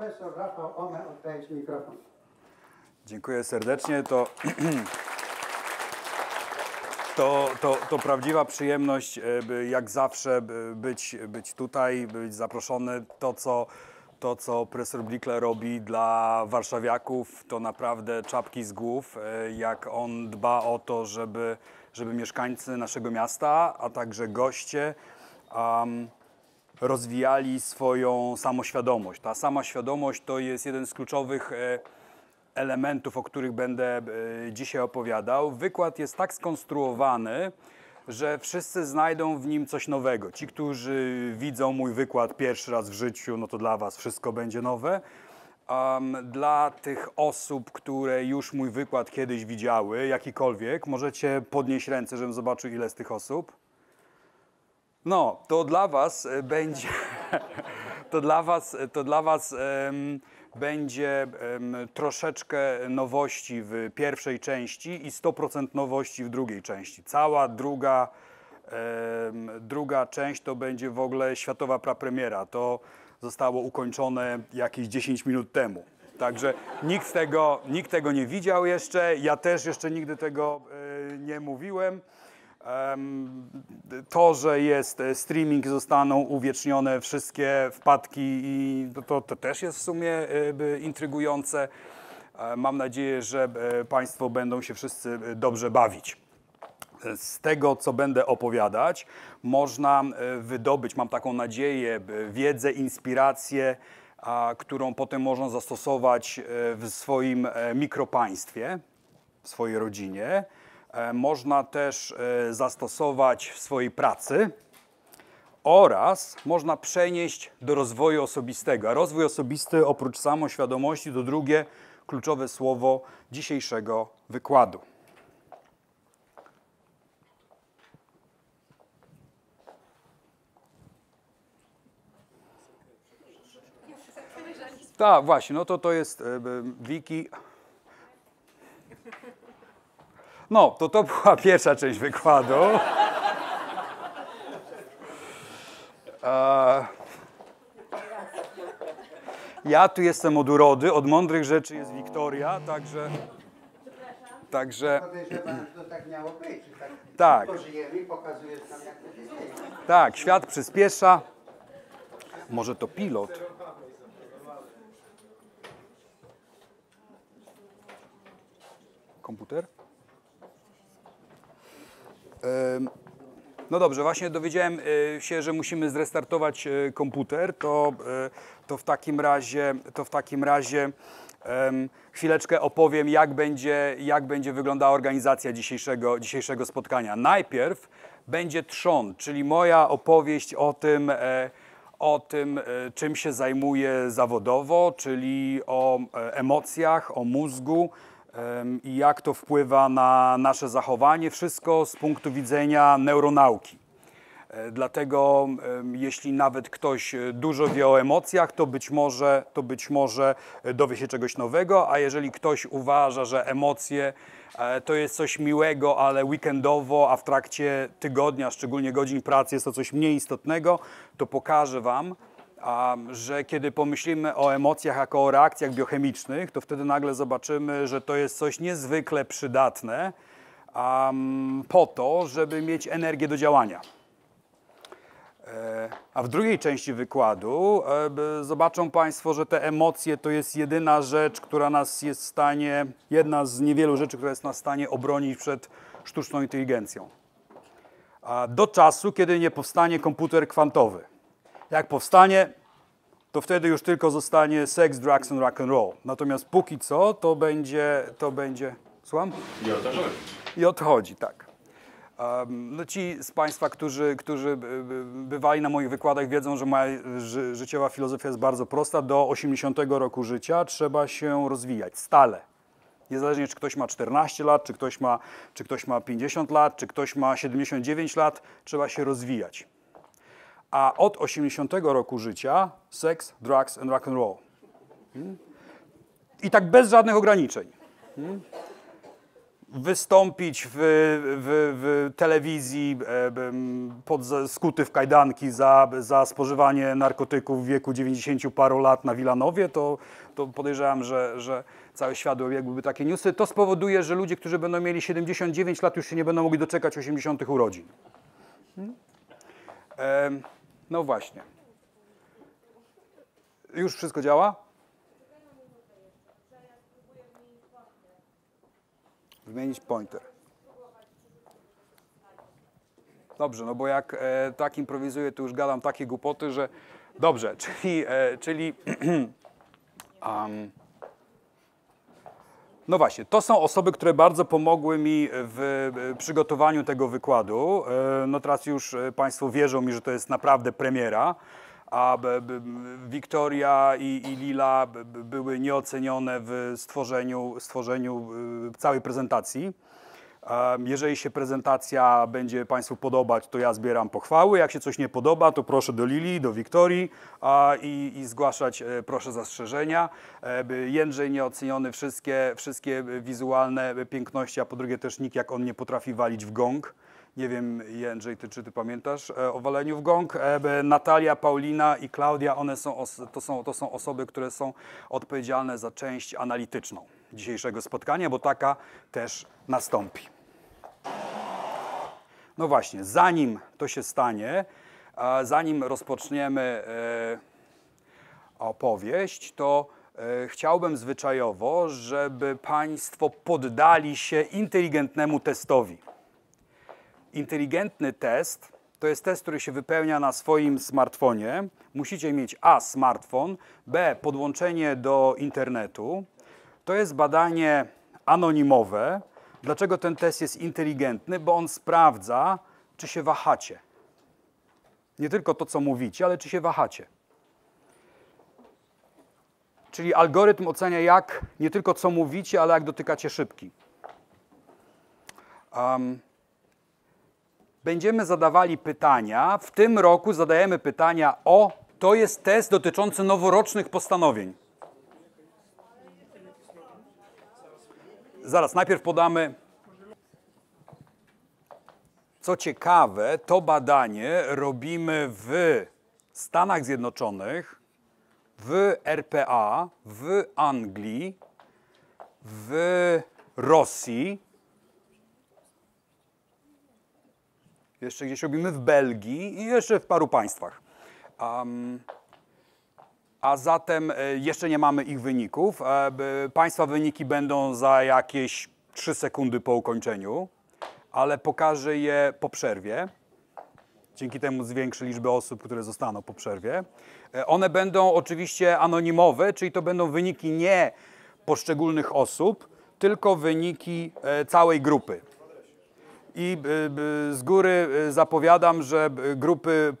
profesor Rafał Ome oddaję Ci mikrofon. Dziękuję serdecznie. To, to, to, to prawdziwa przyjemność, e, jak zawsze by być, być tutaj, być zaproszony. To, co, to, co profesor Blickler robi dla warszawiaków, to naprawdę czapki z głów. e, Jak on dba o to, żeby, żeby mieszkańcy naszego miasta, a także goście, um, rozwijali swoją samoświadomość. Ta sama świadomość to jest jeden z kluczowych e, elementów, o których będę e, dzisiaj opowiadał. Wykład jest tak skonstruowany, że wszyscy znajdą w nim coś nowego. Ci, którzy widzą mój wykład pierwszy raz w życiu, no to dla Was wszystko będzie nowe. Dla tych osób, które już mój wykład kiedyś widziały, jakikolwiek, możecie podnieść ręce, żebym zobaczył, ile z tych osób. No, to dla Was e, będzie, to dla Was, to dla was em, będzie em, troszeczkę nowości w pierwszej części i 100% nowości w drugiej części. Cała druga, em, druga część to będzie w ogóle światowa prapremiera. To zostało ukończone jakieś 10 minut temu. Także nikt tego, nikt tego nie widział jeszcze, ja też jeszcze nigdy tego e, nie mówiłem. To, że jest e, streaming, zostaną uwiecznione wszystkie wpadki i to, to, też jest w sumie intrygujące. E, Mam nadzieję, że e, Państwo będą się wszyscy dobrze bawić. Z tego, co będę opowiadać, można wydobyć, mam taką nadzieję, wiedzę, inspirację, którą potem można zastosować w swoim mikropaństwie, w swojej rodzinie. E, Można też e, zastosować w swojej pracy oraz można przenieść do rozwoju osobistego. A rozwój osobisty oprócz samoświadomości to drugie kluczowe słowo dzisiejszego wykładu. Tak, właśnie, no to to jest e, wiki. No, to to była pierwsza część wykładu. Ja tu jestem od urody, od mądrych rzeczy jest Wiktoria, także. Także to tak miało być. że Tak. Tak. Tak, świat przyspiesza. Może to pilot. Komputer? No dobrze, właśnie dowiedziałem e, się, że musimy zrestartować e, komputer. To, e, to w takim razie, to w takim razie chwileczkę opowiem, jak będzie, jak będzie wyglądała organizacja dzisiejszego, dzisiejszego spotkania. Najpierw będzie trzon, czyli moja opowieść o tym, o tym, czym się zajmuję zawodowo, czyli o emocjach, o mózgu i jak to wpływa na nasze zachowanie. Wszystko z punktu widzenia neuronauki. E, Dlatego jeśli nawet ktoś e, dużo wie o emocjach, to być może, to być może e, dowie się czegoś nowego, a jeżeli ktoś uważa, że emocje to jest coś miłego, ale weekendowo, a w trakcie tygodnia, szczególnie godzin pracy jest to coś mniej istotnego, to pokażę Wam, że kiedy pomyślimy o emocjach jako o reakcjach biochemicznych, to wtedy nagle zobaczymy, że to jest coś niezwykle przydatne po to, żeby mieć energię do działania. E, A w drugiej części wykładu e, zobaczą Państwo, że te emocje to jest jedyna rzecz, która nas jest w stanie, jedna z niewielu rzeczy, która jest nas w stanie obronić przed sztuczną inteligencją. Do czasu, kiedy nie powstanie komputer kwantowy. Jak powstanie, to wtedy już tylko zostanie sex, drugs and rock and roll. Natomiast póki co, to będzie, to będzie, słucham? I o to chodzi. I odchodzi, tak. No ci z Państwa, którzy, którzy by- by- bywali na moich wykładach, wiedzą, że moja ży, życiowa filozofia jest bardzo prosta. Do 80 roku życia trzeba się rozwijać stale. Niezależnie, czy ktoś ma 14 lat, czy ktoś ma, czy ktoś ma 50 lat, czy ktoś ma 79 lat, trzeba się rozwijać. A od 80 roku życia seks, drugs and rock and roll. Hmm? I tak bez żadnych ograniczeń. wystąpić w, w, w telewizji e, pod, skuty w kajdanki za, za spożywanie narkotyków w wieku 90 paru lat na Wilanowie, to, to podejrzewam, że, że cały świat obiegłby takie newsy. To spowoduje, że ludzie, którzy będą mieli 79 lat, już się nie będą mogli doczekać 80 urodzin. Hmm? Em, no właśnie. Już wszystko działa? Wymienić pointer. Dobrze, no bo jak e, tak improwizuję, to już gadam takie głupoty, że... Dobrze, czyli... E, czyli um, no właśnie, to są osoby, które bardzo pomogły mi w e, przygotowaniu tego wykładu. E, No teraz już e, Państwo wierzą mi, że to jest naprawdę premiera, a Wiktoria i, i Lila były nieocenione w stworzeniu, stworzeniu całej prezentacji. Jeżeli się prezentacja będzie Państwu podobać, to ja zbieram pochwały. Jak się coś nie podoba, to proszę do Lili, do Wiktorii i, i zgłaszać e, proszę zastrzeżenia. Jędrzej nieoceniony wszystkie, wszystkie wizualne piękności, a po drugie też nikt jak on nie potrafi walić w gong. Nie wiem, Jędrzej, ty, czy ty pamiętasz e, o waleniu w gong? Natalia, Paulina i Klaudia, one są, to, są, to są osoby, które są odpowiedzialne za część analityczną dzisiejszego spotkania, bo taka też nastąpi. No właśnie, zanim to się stanie, zanim rozpoczniemy e, opowieść, to e, chciałbym zwyczajowo, żeby Państwo poddali się inteligentnemu testowi. Inteligentny test to jest test, który się wypełnia na swoim smartfonie. Musicie mieć A smartfon, B podłączenie do internetu. To jest badanie anonimowe. Dlaczego ten test jest inteligentny? Bo on sprawdza, czy się wahacie. Nie tylko to, co mówicie, ale czy się wahacie. Czyli algorytm ocenia, jak nie tylko co mówicie, ale jak dotykacie szybki. Um, będziemy zadawali pytania. W tym roku zadajemy pytania o. To jest test dotyczący noworocznych postanowień. Zaraz, najpierw podamy. Co ciekawe, to badanie robimy w Stanach Zjednoczonych, w RPA, w Anglii, w Rosji, jeszcze gdzieś robimy w Belgii i jeszcze w paru państwach. Um, a zatem e, jeszcze nie mamy ich wyników. E, Państwa wyniki będą za jakieś 3 sekundy po ukończeniu, ale pokażę je po przerwie. Dzięki temu zwiększy liczbę osób, które zostaną po przerwie. E, One będą oczywiście anonimowe, czyli to będą wyniki nie poszczególnych osób, tylko wyniki całej grupy. I y, y, z góry y, zapowiadam, że grupy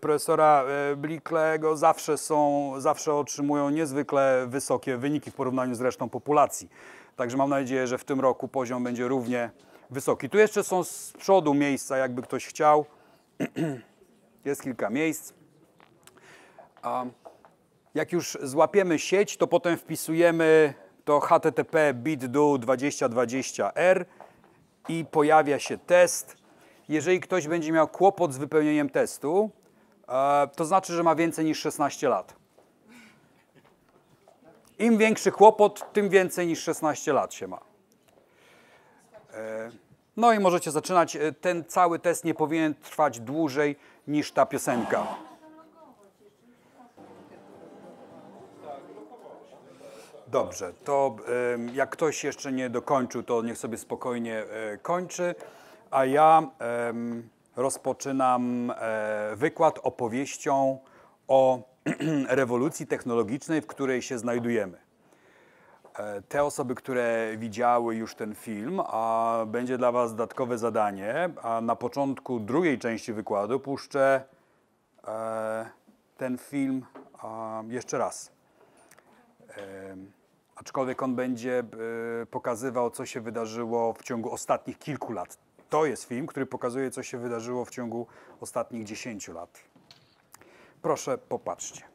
profesora Blicklego zawsze są, zawsze otrzymują niezwykle wysokie wyniki w porównaniu z resztą populacji. Także mam nadzieję, że w tym roku poziom będzie równie wysoki. Tu jeszcze są z przodu miejsca, jakby ktoś chciał. Jest kilka miejsc. Jak już złapiemy sieć, to potem wpisujemy to http bitdu 2020r i pojawia się test. Jeżeli ktoś będzie miał kłopot z wypełnieniem testu, e, to znaczy, że ma więcej niż 16 lat. Im większy kłopot, tym więcej niż 16 lat się ma. E, No i możecie zaczynać. E, Ten cały test nie powinien trwać dłużej niż ta piosenka. Dobrze, to jak ktoś jeszcze nie dokończył, to niech sobie spokojnie e, kończy, a ja rozpoczynam e, wykład opowieścią o rewolucji technologicznej, w której się znajdujemy. E, Te osoby, które widziały już ten film, a będzie dla Was dodatkowe zadanie, a na początku drugiej części wykładu puszczę ten film jeszcze raz. Em, Aczkolwiek on będzie e, pokazywał, co się wydarzyło w ciągu ostatnich kilku lat. To jest film, który pokazuje, co się wydarzyło w ciągu ostatnich 10 lat. Proszę, popatrzcie.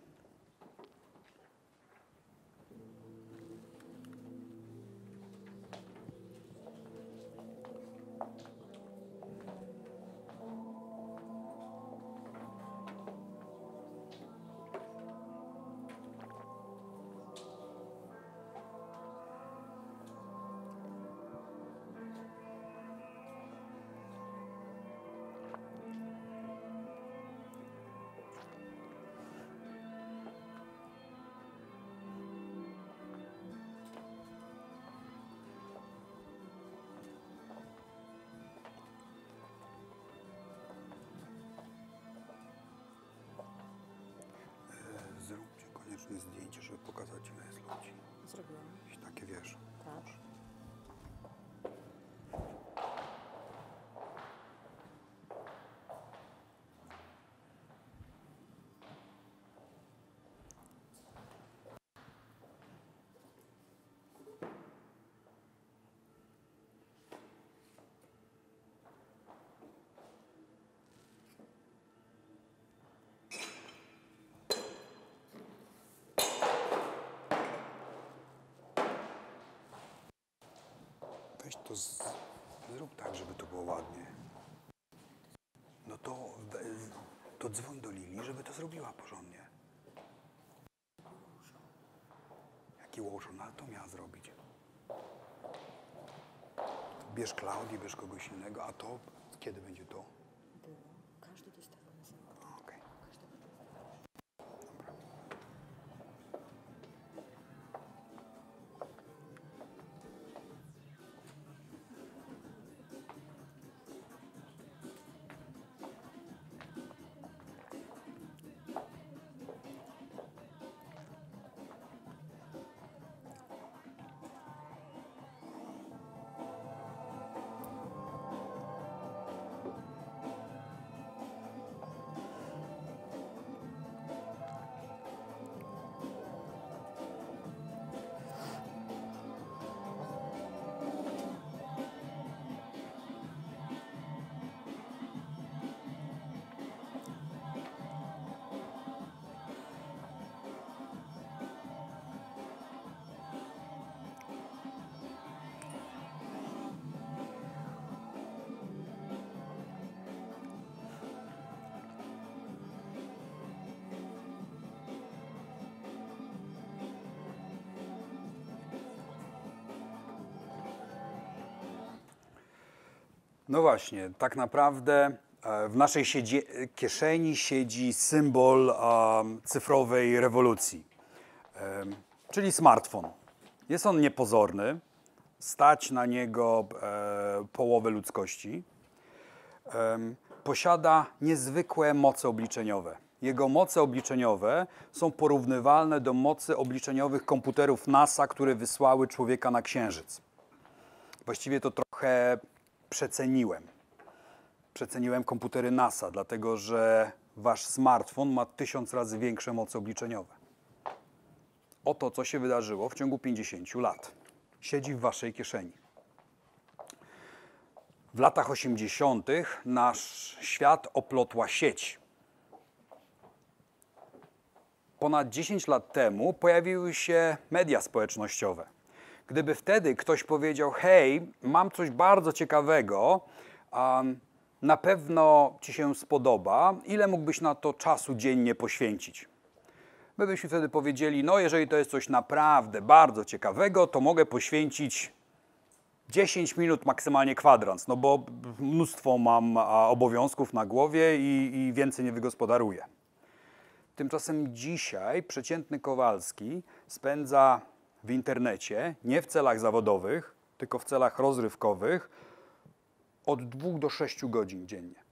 To z... zrób tak, żeby to było ładnie. No to, to dzwoń do Lili, żeby to zrobiła porządnie. Jaki no ale to miała zrobić. Bierz Klaudii, bierz kogoś innego, a to kiedy będzie to? No właśnie, tak naprawdę e, w naszej siedzie, kieszeni siedzi symbol em, cyfrowej rewolucji, em, czyli smartfon. Jest on niepozorny, stać na niego e, połowę ludzkości. Em, posiada niezwykłe moce obliczeniowe. Jego moce obliczeniowe są porównywalne do mocy obliczeniowych komputerów NASA, które wysłały człowieka na Księżyc. Właściwie to trochę przeceniłem. Przeceniłem komputery NASA, dlatego że wasz smartfon ma tysiąc razy większe moce obliczeniowe. Oto, co się wydarzyło w ciągu 50 lat. Siedzi w waszej kieszeni. W latach 80. nasz świat oplotła sieć. Ponad 10 lat temu pojawiły się media społecznościowe. Gdyby wtedy ktoś powiedział: Hej, mam coś bardzo ciekawego, na pewno ci się spodoba, ile mógłbyś na to czasu dziennie poświęcić? My byśmy wtedy powiedzieli: No, jeżeli to jest coś naprawdę bardzo ciekawego, to mogę poświęcić 10 minut, maksymalnie kwadrans, no bo mnóstwo mam obowiązków na głowie i, i więcej nie wygospodaruję. Tymczasem dzisiaj przeciętny Kowalski spędza w internecie, nie w celach zawodowych, tylko w celach rozrywkowych, od 2 do 6 godzin dziennie.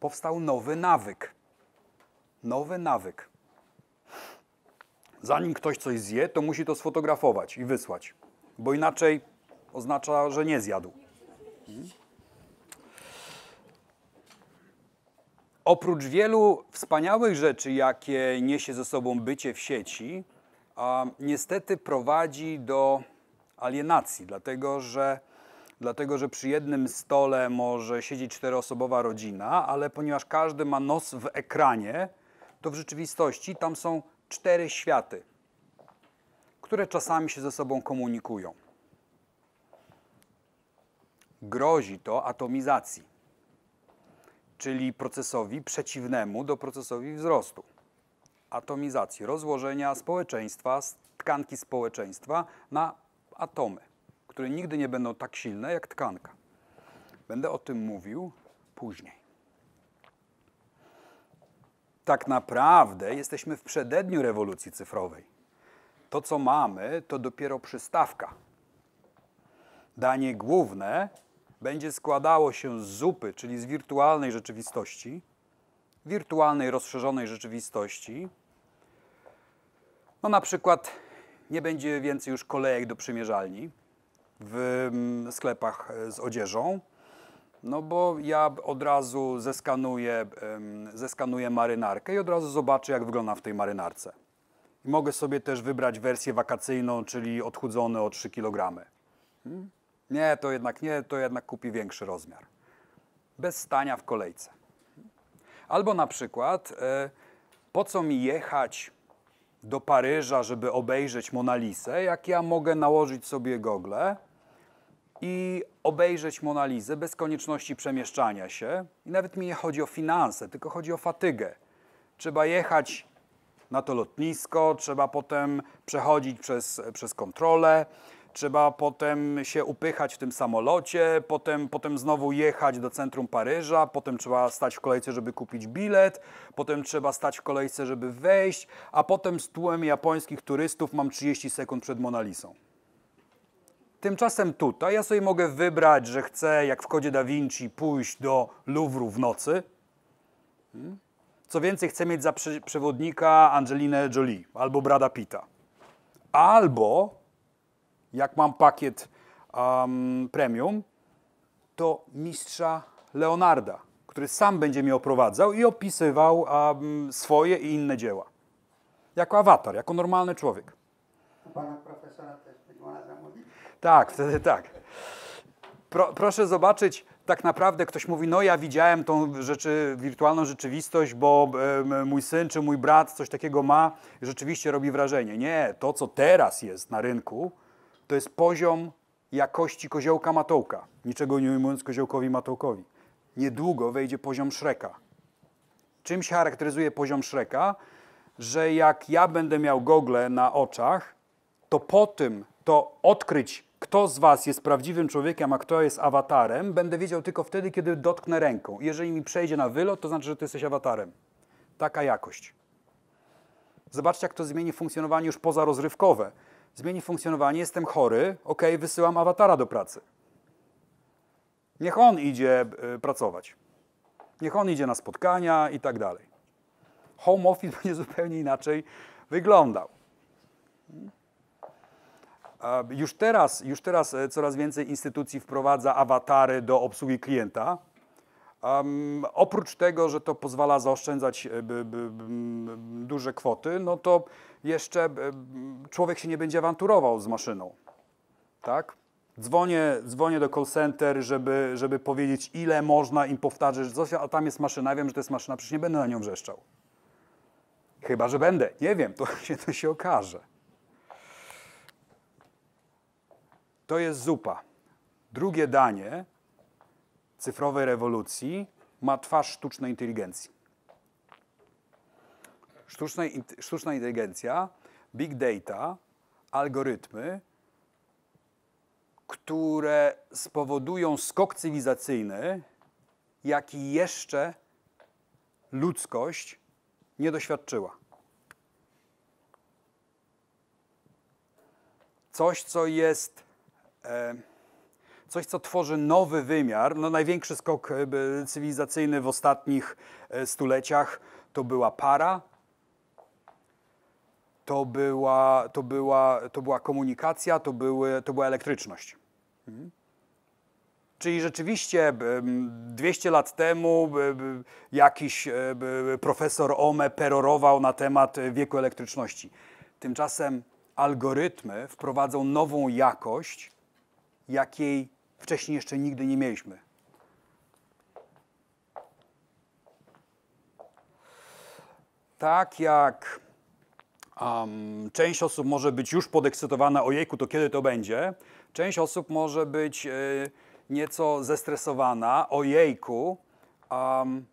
Powstał nowy nawyk. Nowy nawyk. Zanim ktoś coś zje, to musi to sfotografować i wysłać, bo inaczej oznacza, że nie zjadł. Oprócz wielu wspaniałych rzeczy, jakie niesie ze sobą bycie w sieci, a, niestety prowadzi do alienacji, dlatego że, dlatego że przy jednym stole może siedzieć czteroosobowa rodzina, ale ponieważ każdy ma nos w ekranie, to w rzeczywistości tam są cztery światy, które czasami się ze sobą komunikują. Grozi to atomizacji czyli procesowi przeciwnemu do procesowi wzrostu. Atomizacji, rozłożenia społeczeństwa, tkanki społeczeństwa na atomy, które nigdy nie będą tak silne jak tkanka. Będę o tym mówił później. Tak naprawdę jesteśmy w przededniu rewolucji cyfrowej. To, co mamy, to dopiero przystawka. Danie główne będzie składało się z zupy, czyli z wirtualnej rzeczywistości, wirtualnej, rozszerzonej rzeczywistości. No na przykład nie będzie więcej już kolejek do przymierzalni w mm, sklepach e, z odzieżą, no bo ja od razu zeskanuję, zeskanuję marynarkę i od razu zobaczę, jak wygląda w tej marynarce. I mogę sobie też wybrać wersję wakacyjną, czyli odchudzone o 3 kg. Nie, to jednak nie, to jednak kupi większy rozmiar. Bez stania w kolejce. Albo na przykład, e, po co mi jechać do Paryża, żeby obejrzeć Monalisę, jak ja mogę nałożyć sobie gogle i obejrzeć Monalizę bez konieczności przemieszczania się. I nawet mi nie chodzi o finanse, tylko chodzi o fatygę. Trzeba jechać na to lotnisko, trzeba potem przechodzić przez, przez kontrolę, trzeba potem się upychać w tym samolocie, potem, potem znowu jechać do centrum Paryża, potem trzeba stać w kolejce, żeby kupić bilet, potem trzeba stać w kolejce, żeby wejść, a potem z tłem japońskich turystów mam 30 sekund przed Monalisą. Tymczasem tutaj ja sobie mogę wybrać, że chcę, jak w Kodzie Da Vinci, pójść do Louvru w nocy. Hmm? Co więcej, chcę mieć za prze- przewodnika Angelinę Jolie albo Brada Pitta. Albo, jak mam pakiet um, premium, to mistrza Leonarda, który sam będzie mnie oprowadzał i opisywał um, swoje i inne dzieła. Jako awatar, jako normalny człowiek. Pana profesora też być można zamówić? Tak, wtedy tak. Pro, proszę zobaczyć, tak naprawdę ktoś mówi, no ja widziałem tą rzeczy, wirtualną rzeczywistość, bo mój syn czy mój brat coś takiego ma i rzeczywiście robi wrażenie. Nie, to co teraz jest na rynku, to jest poziom jakości koziołka matołka. Niczego nie ujmując koziołkowi matołkowi. Niedługo wejdzie poziom Szreka. Czym się charakteryzuje poziom Szreka? Że jak ja będę miał gogle na oczach, to po tym, to odkryć, kto z Was jest prawdziwym człowiekiem, a kto jest awatarem, będę wiedział tylko wtedy, kiedy dotknę ręką. Jeżeli mi przejdzie na wylot, to znaczy, że Ty jesteś awatarem. Taka jakość. Zobaczcie, jak to zmieni funkcjonowanie już pozarozrywkowe. Zmieni funkcjonowanie, jestem chory, ok, wysyłam awatara do pracy. Niech on idzie y, pracować. Niech on idzie na spotkania i tak dalej. Home office będzie zupełnie inaczej wyglądał. Już teraz, już teraz e, coraz więcej instytucji wprowadza awatary do obsługi klienta. Am, oprócz tego, że to pozwala zaoszczędzać e, b, b, b, duże kwoty, no to jeszcze m, człowiek się nie będzie awanturował z maszyną. Tak? Dzwonię, dzwonię do call center, żeby, żeby powiedzieć, ile można im powtarzać, Zosia, a tam jest maszyna, wiem, że to jest maszyna, przecież nie będę na nią wrzeszczał. Chyba, że będę. Nie wiem, to się, to się okaże. To jest zupa. Drugie danie cyfrowej rewolucji ma twarz sztucznej inteligencji. Sztuczna, sztuczna inteligencja, big data, algorytmy, które spowodują skok cywilizacyjny, jaki jeszcze ludzkość nie doświadczyła. Coś, co jest e, coś, co tworzy nowy wymiar. No, największy skok e, cywilizacyjny w ostatnich e, stuleciach to była para, to była, to była, to była komunikacja, to, były, to była elektryczność. Mhm. Czyli rzeczywiście em, 200 lat temu jakiś e, profesor Ome perorował na temat e, wieku elektryczności. Tymczasem algorytmy wprowadzą nową jakość, jakiej wcześniej jeszcze nigdy nie mieliśmy. Tak jak um, część osób może być już podekscytowana, ojejku, to kiedy to będzie? Część osób może być e, nieco zestresowana, ojejku, um,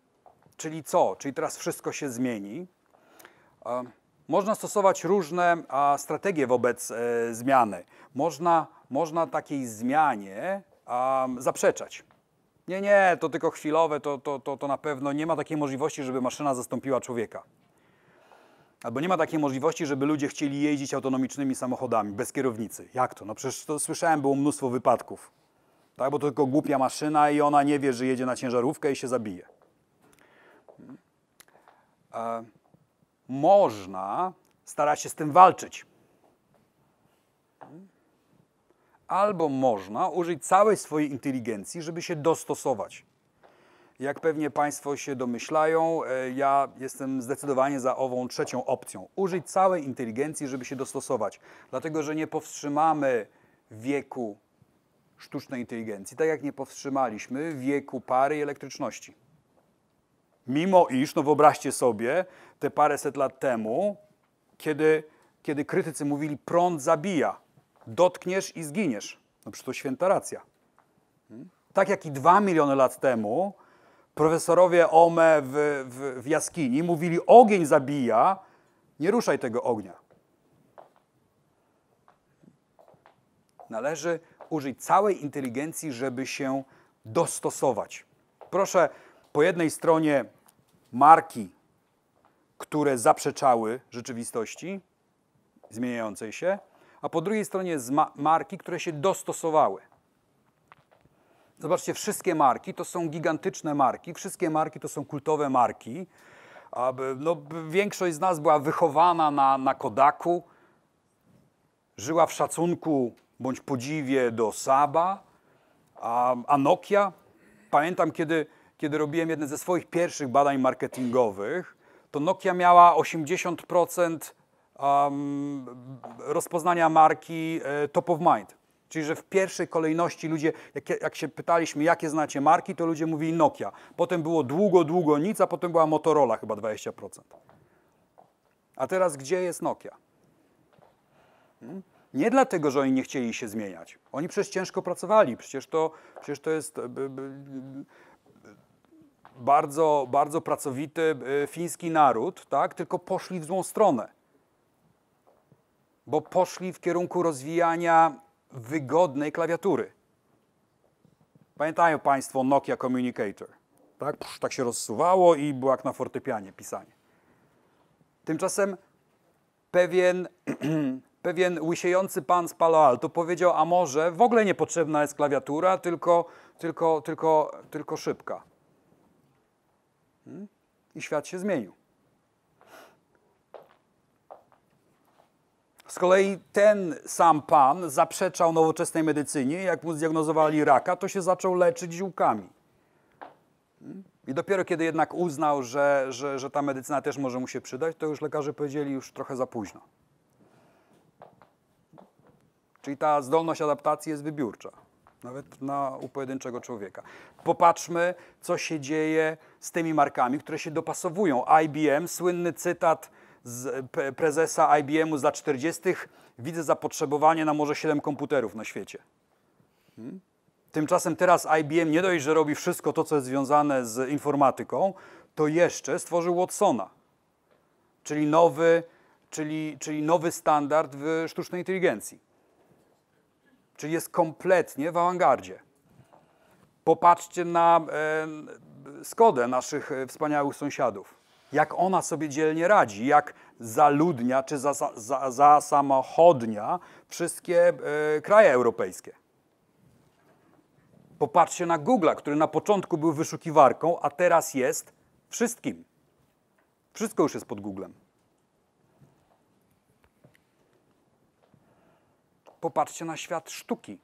czyli co? Czyli teraz wszystko się zmieni. Um, można stosować różne a, strategie wobec e, zmiany. Można, można takiej zmianie am, zaprzeczać. Nie, nie, to tylko chwilowe, to, to, to, to na pewno nie ma takiej możliwości, żeby maszyna zastąpiła człowieka. Albo nie ma takiej możliwości, żeby ludzie chcieli jeździć autonomicznymi samochodami bez kierownicy. Jak to? No przecież to słyszałem, było mnóstwo wypadków. Tak, bo to tylko głupia maszyna i ona nie wie, że jedzie na ciężarówkę i się zabije. E, można starać się z tym walczyć. Albo można użyć całej swojej inteligencji, żeby się dostosować. Jak pewnie Państwo się domyślają, e, ja jestem zdecydowanie za ową trzecią opcją. Użyć całej inteligencji, żeby się dostosować. Dlatego, że nie powstrzymamy wieku sztucznej inteligencji, tak jak nie powstrzymaliśmy wieku pary i elektryczności. Mimo iż, no wyobraźcie sobie, te paręset lat temu kiedy, kiedy krytycy mówili, prąd zabija, dotkniesz i zginiesz. No przecież to święta racja. Hmm? Tak jak i dwa miliony lat temu profesorowie OME w, w, w jaskini mówili, ogień zabija, nie ruszaj tego ognia. Należy użyć całej inteligencji, żeby się dostosować. Proszę, po jednej stronie marki, które zaprzeczały rzeczywistości zmieniającej się, a po drugiej stronie zma- marki, które się dostosowały. Zobaczcie, wszystkie marki to są gigantyczne marki, wszystkie marki to są kultowe marki. No, większość z nas była wychowana na, na Kodaku, żyła w szacunku bądź podziwie do Saba, a, a Nokia, pamiętam kiedy, kiedy robiłem jedne ze swoich pierwszych badań marketingowych, to Nokia miała 80% um, rozpoznania marki e, top of mind. Czyli, że w pierwszej kolejności ludzie, jak, jak się pytaliśmy, jakie znacie marki, to ludzie mówili Nokia. Potem było długo, długo nic, a potem była Motorola chyba 20%. A teraz gdzie jest Nokia? Hmm? Nie dlatego, że oni nie chcieli się zmieniać. Oni przecież ciężko pracowali. Przecież to, przecież to jest e, bardzo, bardzo pracowity e, fiński naród, tak? tylko poszli w złą stronę. Bo poszli w kierunku rozwijania wygodnej klawiatury. Pamiętają Państwo Nokia Communicator? Tak, Psz, tak się rozsuwało i było jak na fortepianie pisanie. Tymczasem pewien, pewien łysiejący pan z Palo Alto powiedział, a może w ogóle niepotrzebna jest klawiatura, tylko, tylko, tylko, tylko szybka. Hmm? I świat się zmienił. Z kolei ten sam pan zaprzeczał nowoczesnej medycynie. Jak mu zdiagnozowali raka, to się zaczął leczyć ziółkami. Hmm? I dopiero kiedy jednak uznał, że, że, że ta medycyna też może mu się przydać, to już lekarze powiedzieli już trochę za późno. Czyli ta zdolność adaptacji jest wybiórcza, nawet na, u pojedynczego człowieka. Popatrzmy, co się dzieje z tymi markami, które się dopasowują. IBM, słynny cytat z prezesa IBM-u z lat 40. Widzę zapotrzebowanie na może 7 komputerów na świecie. Hmm? Tymczasem teraz IBM nie dość, że robi wszystko to, co jest związane z informatyką, to jeszcze stworzył Watsona, czyli nowy, czyli, czyli nowy standard w sztucznej inteligencji. Czyli jest kompletnie w awangardzie. Popatrzcie na e, Skodę naszych wspaniałych sąsiadów. Jak ona sobie dzielnie radzi, jak zaludnia czy za, za, zasamochodnia wszystkie e, kraje europejskie. Popatrzcie na Google'a, który na początku był wyszukiwarką, a teraz jest wszystkim. Wszystko już jest pod Googlem. Popatrzcie na świat sztuki.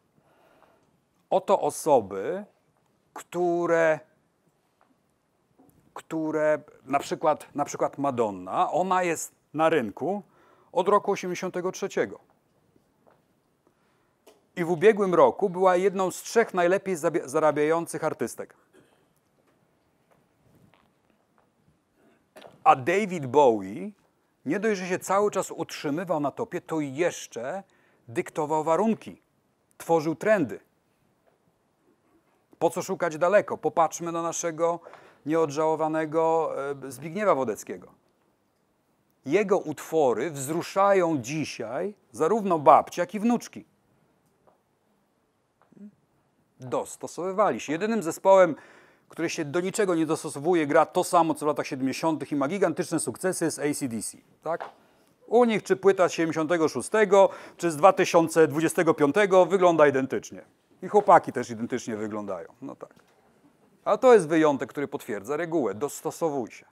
Oto osoby, które, które na przykład, na przykład Madonna, ona jest na rynku od roku 83. I w ubiegłym roku była jedną z trzech najlepiej zarabiających artystek. A David Bowie nie dość, że się cały czas utrzymywał na topie, to jeszcze dyktował warunki, tworzył trendy. Po co szukać daleko? Popatrzmy na naszego nieodżałowanego e, Zbigniewa Wodeckiego. Jego utwory wzruszają dzisiaj zarówno babci, jak i wnuczki dostosowywali się. Jedynym zespołem, który się do niczego nie dostosowuje, gra to samo co w latach 70. i ma gigantyczne sukcesy, jest ACDC. Tak? U nich czy płyta z 76, czy z 2025 wygląda identycznie. I chłopaki też identycznie wyglądają. No tak. A to jest wyjątek, który potwierdza regułę. Dostosowuj się.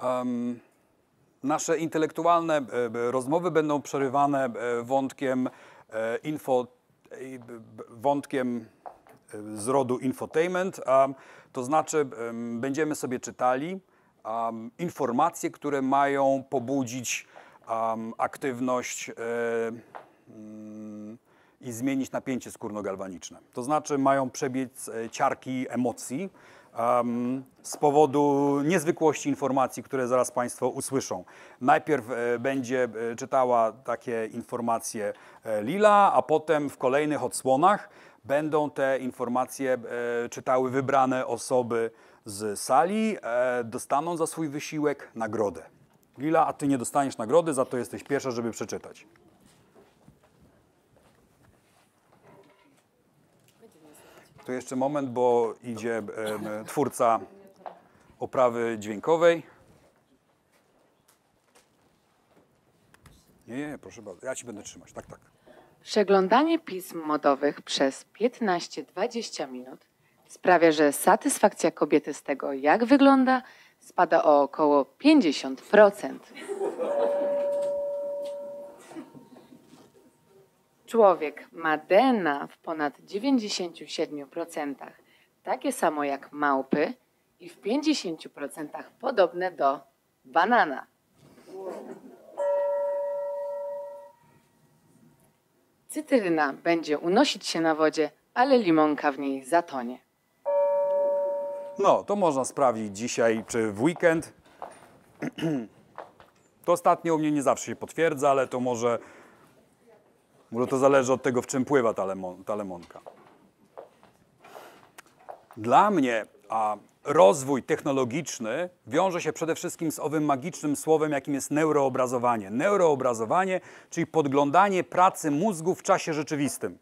Um, nasze intelektualne e, rozmowy będą przerywane e, wątkiem e, info, wątkiem z rodu infotainment, to znaczy em, będziemy sobie czytali informacje, które mają pobudzić aktywność i zmienić napięcie skórno-galwaniczne. To znaczy mają przebiec e, ciarki emocji em, z powodu niezwykłości informacji, które zaraz Państwo usłyszą. Najpierw e, będzie e, czytała takie informacje Lila, a potem w kolejnych odsłonach będą te informacje czytały wybrane osoby z sali, dostaną za swój wysiłek nagrodę. Lila, a ty nie dostaniesz nagrody, za to jesteś pierwsza, żeby przeczytać. To jeszcze moment, bo idzie twórca oprawy dźwiękowej. Nie, nie, proszę bardzo, ja ci będę trzymać, tak, tak. Przeglądanie pism modowych przez 15-20 minut sprawia, że satysfakcja kobiety z tego, jak wygląda, spada o około 50%. Człowiek ma DNA w ponad 97%, takie samo jak małpy i w 50% podobne do banana. Cytryna będzie unosić się na wodzie, ale limonka w niej zatonie. No, to można sprawdzić dzisiaj czy w weekend. To ostatnio u mnie nie zawsze się potwierdza, ale to może, może to zależy od tego, w czym pływa ta, lemon, ta lemonka. Dla mnie a, rozwój technologiczny wiąże się przede wszystkim z owym magicznym słowem, jakim jest neuroobrazowanie. Neuroobrazowanie, czyli podglądanie pracy mózgu w czasie rzeczywistym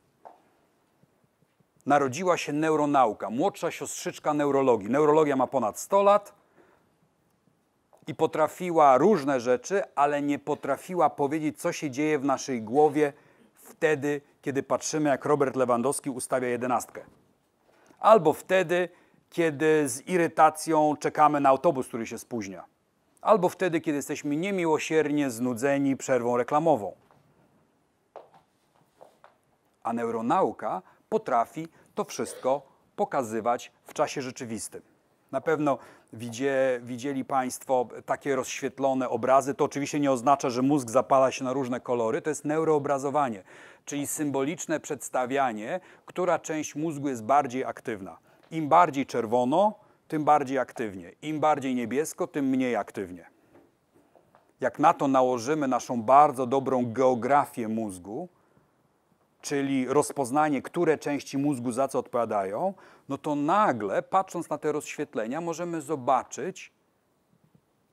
narodziła się neuronauka, młodsza siostrzyczka neurologii. Neurologia ma ponad 100 lat i potrafiła różne rzeczy, ale nie potrafiła powiedzieć, co się dzieje w naszej głowie wtedy, kiedy patrzymy, jak Robert Lewandowski ustawia jedenastkę. Albo wtedy, kiedy z irytacją czekamy na autobus, który się spóźnia. Albo wtedy, kiedy jesteśmy niemiłosiernie znudzeni przerwą reklamową a neuronauka potrafi to wszystko pokazywać w czasie rzeczywistym. Na pewno widzie, widzieli Państwo takie rozświetlone obrazy. To oczywiście nie oznacza, że mózg zapala się na różne kolory. To jest neuroobrazowanie, czyli symboliczne przedstawianie, która część mózgu jest bardziej aktywna. Im bardziej czerwono, tym bardziej aktywnie. Im bardziej niebiesko, tym mniej aktywnie. Jak na to nałożymy naszą bardzo dobrą geografię mózgu, czyli rozpoznanie, które części mózgu za co odpowiadają, no to nagle, patrząc na te rozświetlenia, możemy zobaczyć,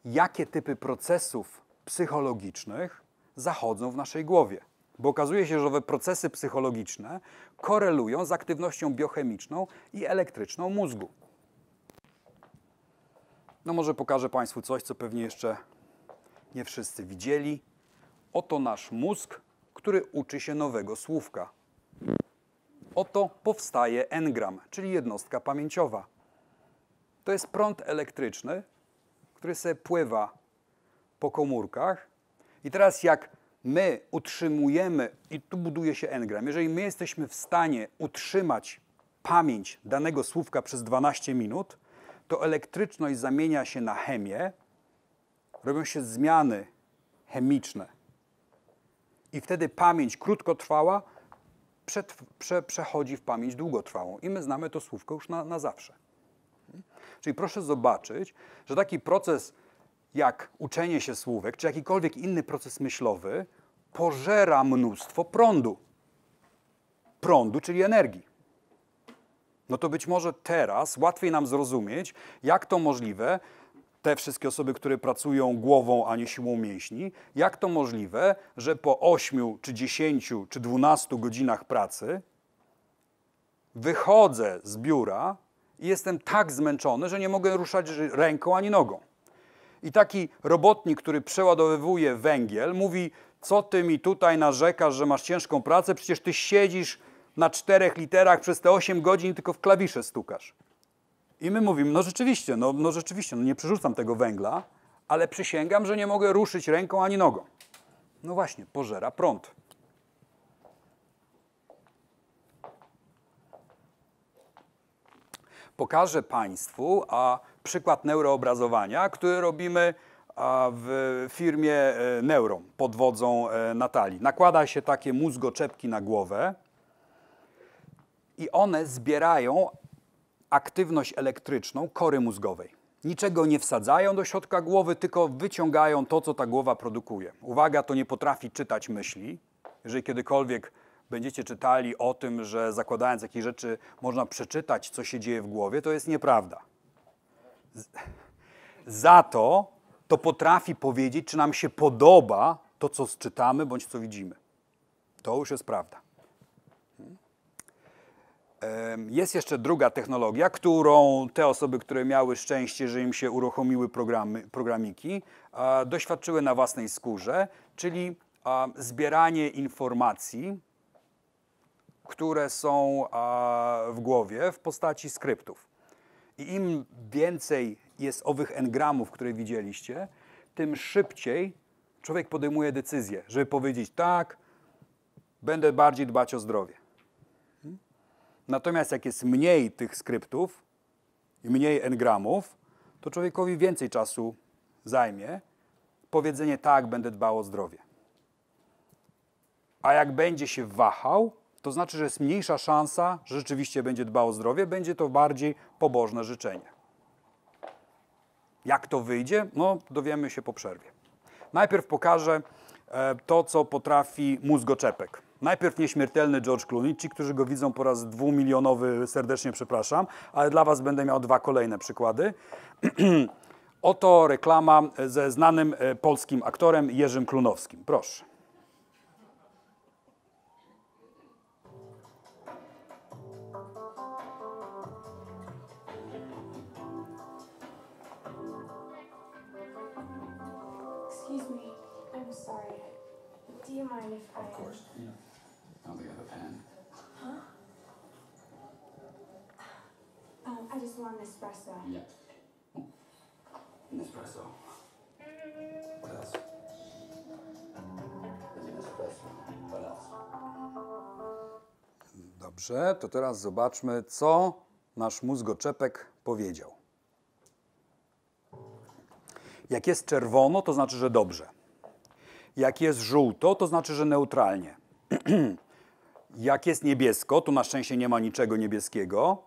jakie typy procesów psychologicznych zachodzą w naszej głowie. Bo okazuje się, że owe procesy psychologiczne korelują z aktywnością biochemiczną i elektryczną mózgu. No może pokażę Państwu coś, co pewnie jeszcze nie wszyscy widzieli. Oto nasz mózg, który uczy się nowego słówka. Oto powstaje engram, czyli jednostka pamięciowa. To jest prąd elektryczny, który sobie pływa po komórkach. I teraz jak my utrzymujemy, i tu buduje się engram, jeżeli my jesteśmy w stanie utrzymać pamięć danego słówka przez 12 minut, to elektryczność zamienia się na chemię, robią się zmiany chemiczne. I wtedy pamięć krótkotrwała przed, prze, przechodzi w pamięć długotrwałą. I my znamy to słówko już na, na zawsze. Czyli proszę zobaczyć, że taki proces jak uczenie się słówek, czy jakikolwiek inny proces myślowy, pożera mnóstwo prądu. Prądu, czyli energii. No to być może teraz łatwiej nam zrozumieć, jak to możliwe, te wszystkie osoby, które pracują głową, a nie siłą mięśni, jak to możliwe, że po 8 czy 10 czy 12 godzinach pracy wychodzę z biura i jestem tak zmęczony, że nie mogę ruszać ręką ani nogą. I taki robotnik, który przeładowywuje węgiel, mówi: Co ty mi tutaj narzekasz, że masz ciężką pracę? Przecież ty siedzisz na czterech literach przez te 8 godzin tylko w klawisze stukasz. I my mówimy, no rzeczywiście, no, no rzeczywiście, no nie przerzucam tego węgla, ale przysięgam, że nie mogę ruszyć ręką ani nogą. No właśnie, pożera prąd. Pokażę Państwu a, przykład neuroobrazowania, który robimy a, w firmie e, Neuron pod wodzą e, Natalii. Nakłada się takie mózgoczepki na głowę i one zbierają aktywność elektryczną kory mózgowej. Niczego nie wsadzają do środka głowy, tylko wyciągają to, co ta głowa produkuje. Uwaga, to nie potrafi czytać myśli. Jeżeli kiedykolwiek będziecie czytali o tym, że zakładając jakieś rzeczy można przeczytać, co się dzieje w głowie, to jest nieprawda. Za to to potrafi powiedzieć, czy nam się podoba to, co czytamy, bądź co widzimy. To już jest prawda. Jest jeszcze druga technologia, którą te osoby, które miały szczęście, że im się uruchomiły programy, programiki, doświadczyły na własnej skórze, czyli zbieranie informacji, które są w głowie w postaci skryptów. I im więcej jest owych engramów, które widzieliście, tym szybciej człowiek podejmuje decyzję, żeby powiedzieć tak, będę bardziej dbać o zdrowie. Natomiast jak jest mniej tych skryptów i mniej engramów, to człowiekowi więcej czasu zajmie powiedzenie tak, będę dbał o zdrowie. A jak będzie się wahał, to znaczy, że jest mniejsza szansa, że rzeczywiście będzie dbał o zdrowie, będzie to bardziej pobożne życzenie. Jak to wyjdzie? No, dowiemy się po przerwie. Najpierw pokażę e, to, co potrafi mózgoczepek. Najpierw nieśmiertelny George Clooney. Ci, którzy go widzą po raz dwumilionowy, serdecznie przepraszam, ale dla Was będę miał dwa kolejne przykłady. Oto reklama ze znanym e, polskim aktorem Jerzym Klunowskim. Proszę. Excuse me. I'm sorry. Do you mind if I? Of course. Yeah. I don't think I have a pen. Um, I just want an espresso. Yeah. Oh. An espresso. What else? An espresso. What else? Dobrze, to teraz zobaczmy, co nasz mózgoczepek powiedział. Jak jest czerwono, to znaczy, że dobrze. Jak jest żółto, to znaczy, że neutralnie. Jak jest niebiesko, tu na szczęście nie ma niczego niebieskiego,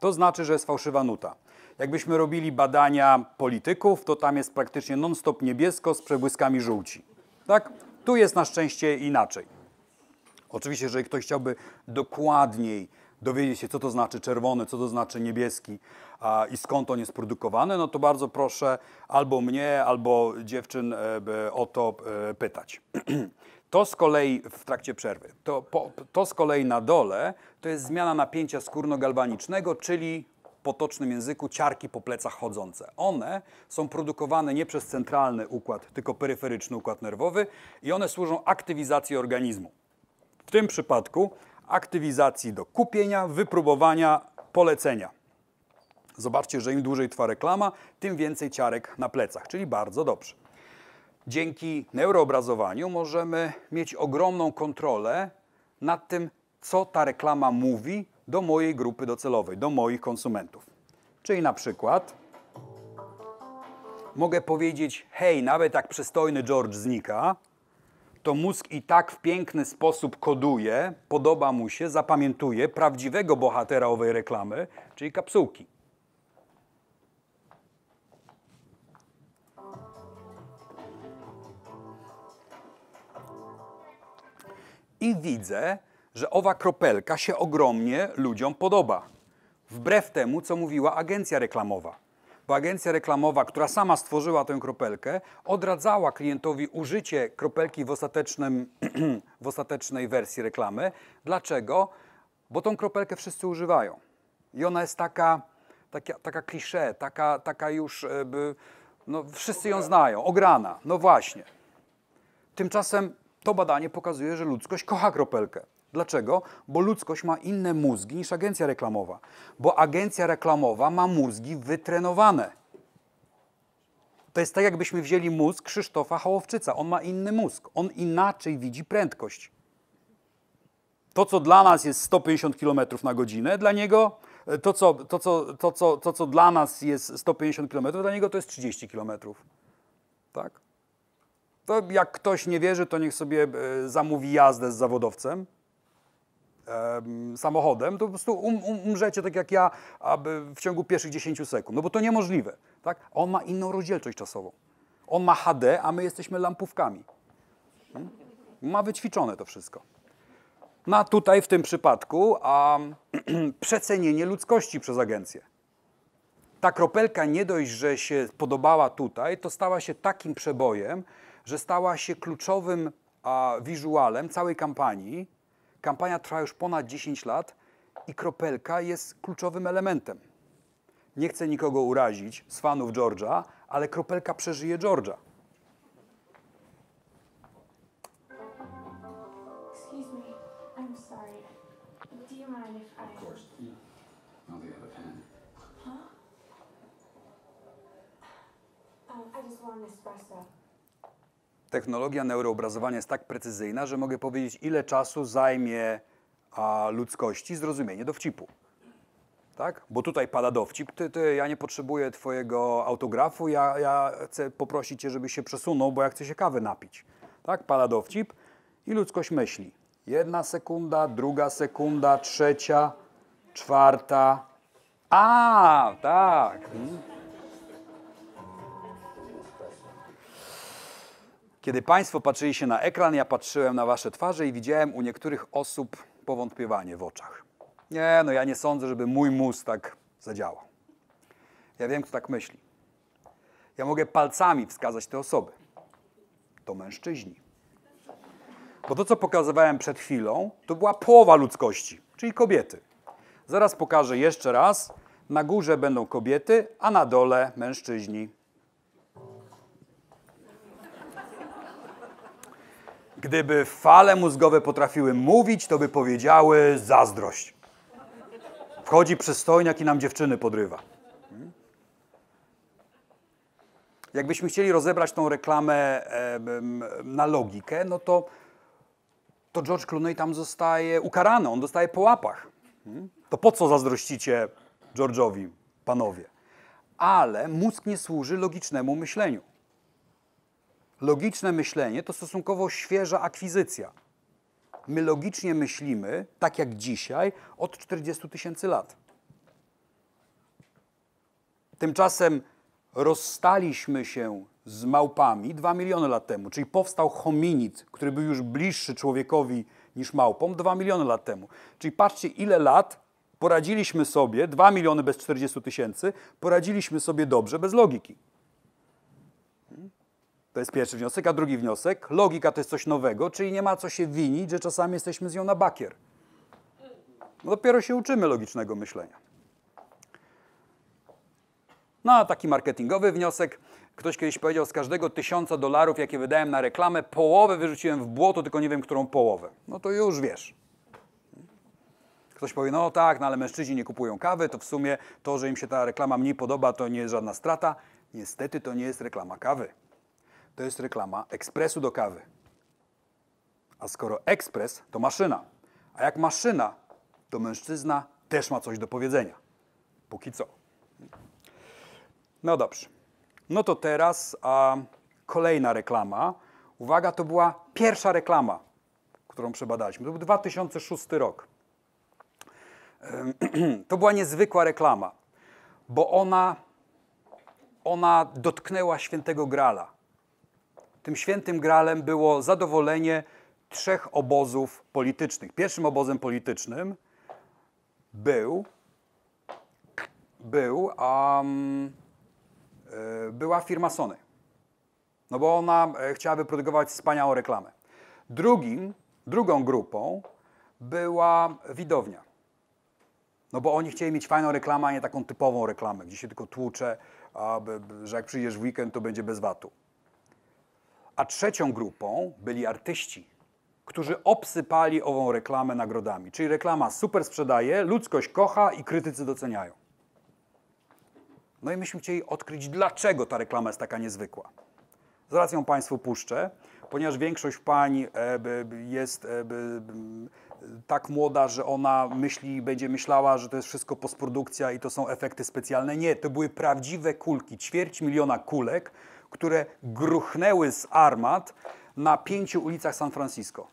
to znaczy, że jest fałszywa nuta. Jakbyśmy robili badania polityków, to tam jest praktycznie non-stop niebiesko z przebłyskami żółci. Tak? Tu jest na szczęście inaczej. Oczywiście, jeżeli ktoś chciałby dokładniej dowiedzieć się, co to znaczy czerwony, co to znaczy niebieski a, i skąd on jest produkowany, no to bardzo proszę albo mnie, albo dziewczyn e, o to e, pytać. To z kolei w trakcie przerwy, to, po, to z kolei na dole to jest zmiana napięcia skórno-galwanicznego, czyli w potocznym języku ciarki po plecach chodzące. One są produkowane nie przez centralny układ, tylko peryferyczny układ nerwowy i one służą aktywizacji organizmu. W tym przypadku aktywizacji do kupienia, wypróbowania, polecenia. Zobaczcie, że im dłużej trwa reklama, tym więcej ciarek na plecach, czyli bardzo dobrze. Dzięki neuroobrazowaniu możemy mieć ogromną kontrolę nad tym, co ta reklama mówi do mojej grupy docelowej, do moich konsumentów. Czyli na przykład mogę powiedzieć: hej, nawet jak przystojny George znika, to mózg i tak w piękny sposób koduje, podoba mu się, zapamiętuje prawdziwego bohatera owej reklamy, czyli kapsułki. I widzę, że owa kropelka się ogromnie ludziom podoba. Wbrew temu, co mówiła agencja reklamowa. Bo agencja reklamowa, która sama stworzyła tę kropelkę, odradzała klientowi użycie kropelki w, ostatecznym, w ostatecznej wersji reklamy. Dlaczego? Bo tą kropelkę wszyscy używają. I ona jest taka, taka, taka klisze, taka, taka już, e, no, wszyscy ją znają, ograna. No właśnie. Tymczasem to badanie pokazuje, że ludzkość kocha kropelkę. Dlaczego? Bo ludzkość ma inne mózgi niż agencja reklamowa. Bo agencja reklamowa ma mózgi wytrenowane. To jest tak, jakbyśmy wzięli mózg Krzysztofa Hołowczyca. On ma inny mózg. On inaczej widzi prędkość. To, co dla nas jest 150 km na godzinę, dla niego to, co, to, co, to, co, to, co dla nas jest 150 km, dla niego to jest 30 km. Tak? To jak ktoś nie wierzy, to niech sobie e, zamówi jazdę z zawodowcem. em, samochodem, to po prostu um, um, umrzecie tak jak ja w ciągu pierwszych 10 sekund. No bo to niemożliwe. Tak? On ma inną rozdzielczość czasową. On ma HD, a my jesteśmy lampówkami. Hmm? Ma wyćwiczone to wszystko. No a tutaj w tym przypadku a, przecenienie ludzkości przez agencję. Ta kropelka nie dość, że się podobała tutaj, to stała się takim przebojem, że stała się kluczowym a, wizualem całej kampanii. Kampania trwa już ponad 10 lat i kropelka jest kluczowym elementem. Nie chcę nikogo urazić z fanów George'a, ale kropelka przeżyje George'a. I just want an espresso. Technologia neuroobrazowania jest tak precyzyjna, że mogę powiedzieć, ile czasu zajmie a, ludzkości zrozumienie dowcipu. Tak? Bo tutaj pada dowcip, ty, ty, ja nie potrzebuję twojego autografu, ja, ja chcę poprosić cię, żebyś się przesunął, bo ja chcę się kawy napić. Tak? Pada dowcip i ludzkość myśli. Jedna sekunda, druga sekunda, trzecia, czwarta. A, tak. Kiedy Państwo patrzyli się na ekran, ja patrzyłem na Wasze twarze i widziałem u niektórych osób powątpiewanie w oczach. Nie, no ja nie sądzę, żeby mój mózg tak zadziałał. Ja wiem, kto tak myśli. Ja mogę palcami wskazać te osoby. To mężczyźni. Bo to, co pokazywałem przed chwilą, to była połowa ludzkości, czyli kobiety. Zaraz pokażę jeszcze raz. Na górze będą kobiety, a na dole mężczyźni. Gdyby fale mózgowe potrafiły mówić, to by powiedziały zazdrość. Wchodzi przystojniak i nam dziewczyny podrywa. Hmm? Jakbyśmy chcieli rozebrać tą reklamę na logikę, no to, to George Clooney tam zostaje ukarany, on dostaje po łapach. Hmm? To po co zazdrościcie George'owi, panowie? Ale mózg nie służy logicznemu myśleniu. Logiczne myślenie to stosunkowo świeża akwizycja. My logicznie myślimy, tak jak dzisiaj, od 40 tysięcy lat. Tymczasem rozstaliśmy się z małpami 2 miliony lat temu, czyli powstał hominid, który był już bliższy człowiekowi niż małpom 2 miliony lat temu. Czyli patrzcie, ile lat poradziliśmy sobie, 2 miliony bez 40 tysięcy, poradziliśmy sobie dobrze bez logiki. To jest pierwszy wniosek, a drugi wniosek, logika to jest coś nowego, czyli nie ma co się winić, że czasami jesteśmy z nią na bakier. No dopiero się uczymy logicznego myślenia. No a taki marketingowy wniosek. Ktoś kiedyś powiedział, z każdego tysiąca dolarów, jakie wydałem na reklamę, połowę wyrzuciłem w błoto, tylko nie wiem, którą połowę. No to już wiesz. Ktoś powie, no tak, no ale mężczyźni nie kupują kawy, to w sumie to, że im się ta reklama mniej podoba, to nie jest żadna strata. Niestety to nie jest reklama kawy. To jest reklama ekspresu do kawy. A skoro ekspres, to maszyna. A jak maszyna, to mężczyzna też ma coś do powiedzenia. Póki co. No dobrze. No to teraz a, kolejna reklama. Uwaga, to była pierwsza reklama, którą przebadaliśmy. To był 2006 rok. To była niezwykła reklama, bo ona, ona dotknęła świętego Grala. Tym świętym gralem było zadowolenie trzech obozów politycznych. Pierwszym obozem politycznym był, był um, była firma Sony. No bo ona e, chciała wyprodukować wspaniałą reklamę. Drugim, drugą grupą była widownia. No bo oni chcieli mieć fajną reklamę, a nie taką typową reklamę, gdzie się tylko tłucze, a, b- b- że jak przyjdziesz w weekend, to będzie bez VAT-u. A trzecią grupą byli artyści, którzy obsypali ową reklamę nagrodami. Czyli reklama super sprzedaje, ludzkość kocha i krytycy doceniają. No i myśmy chcieli odkryć, dlaczego ta reklama jest taka niezwykła. Zaraz ją Państwu puszczę, ponieważ większość pań e, jest e, tak młoda, że ona myśli, będzie myślała, że to jest wszystko postprodukcja i to są efekty specjalne. Nie, to były prawdziwe kulki, ćwierć miliona kulek, które gruchnęły z armat na pięciu ulicach San Francisco.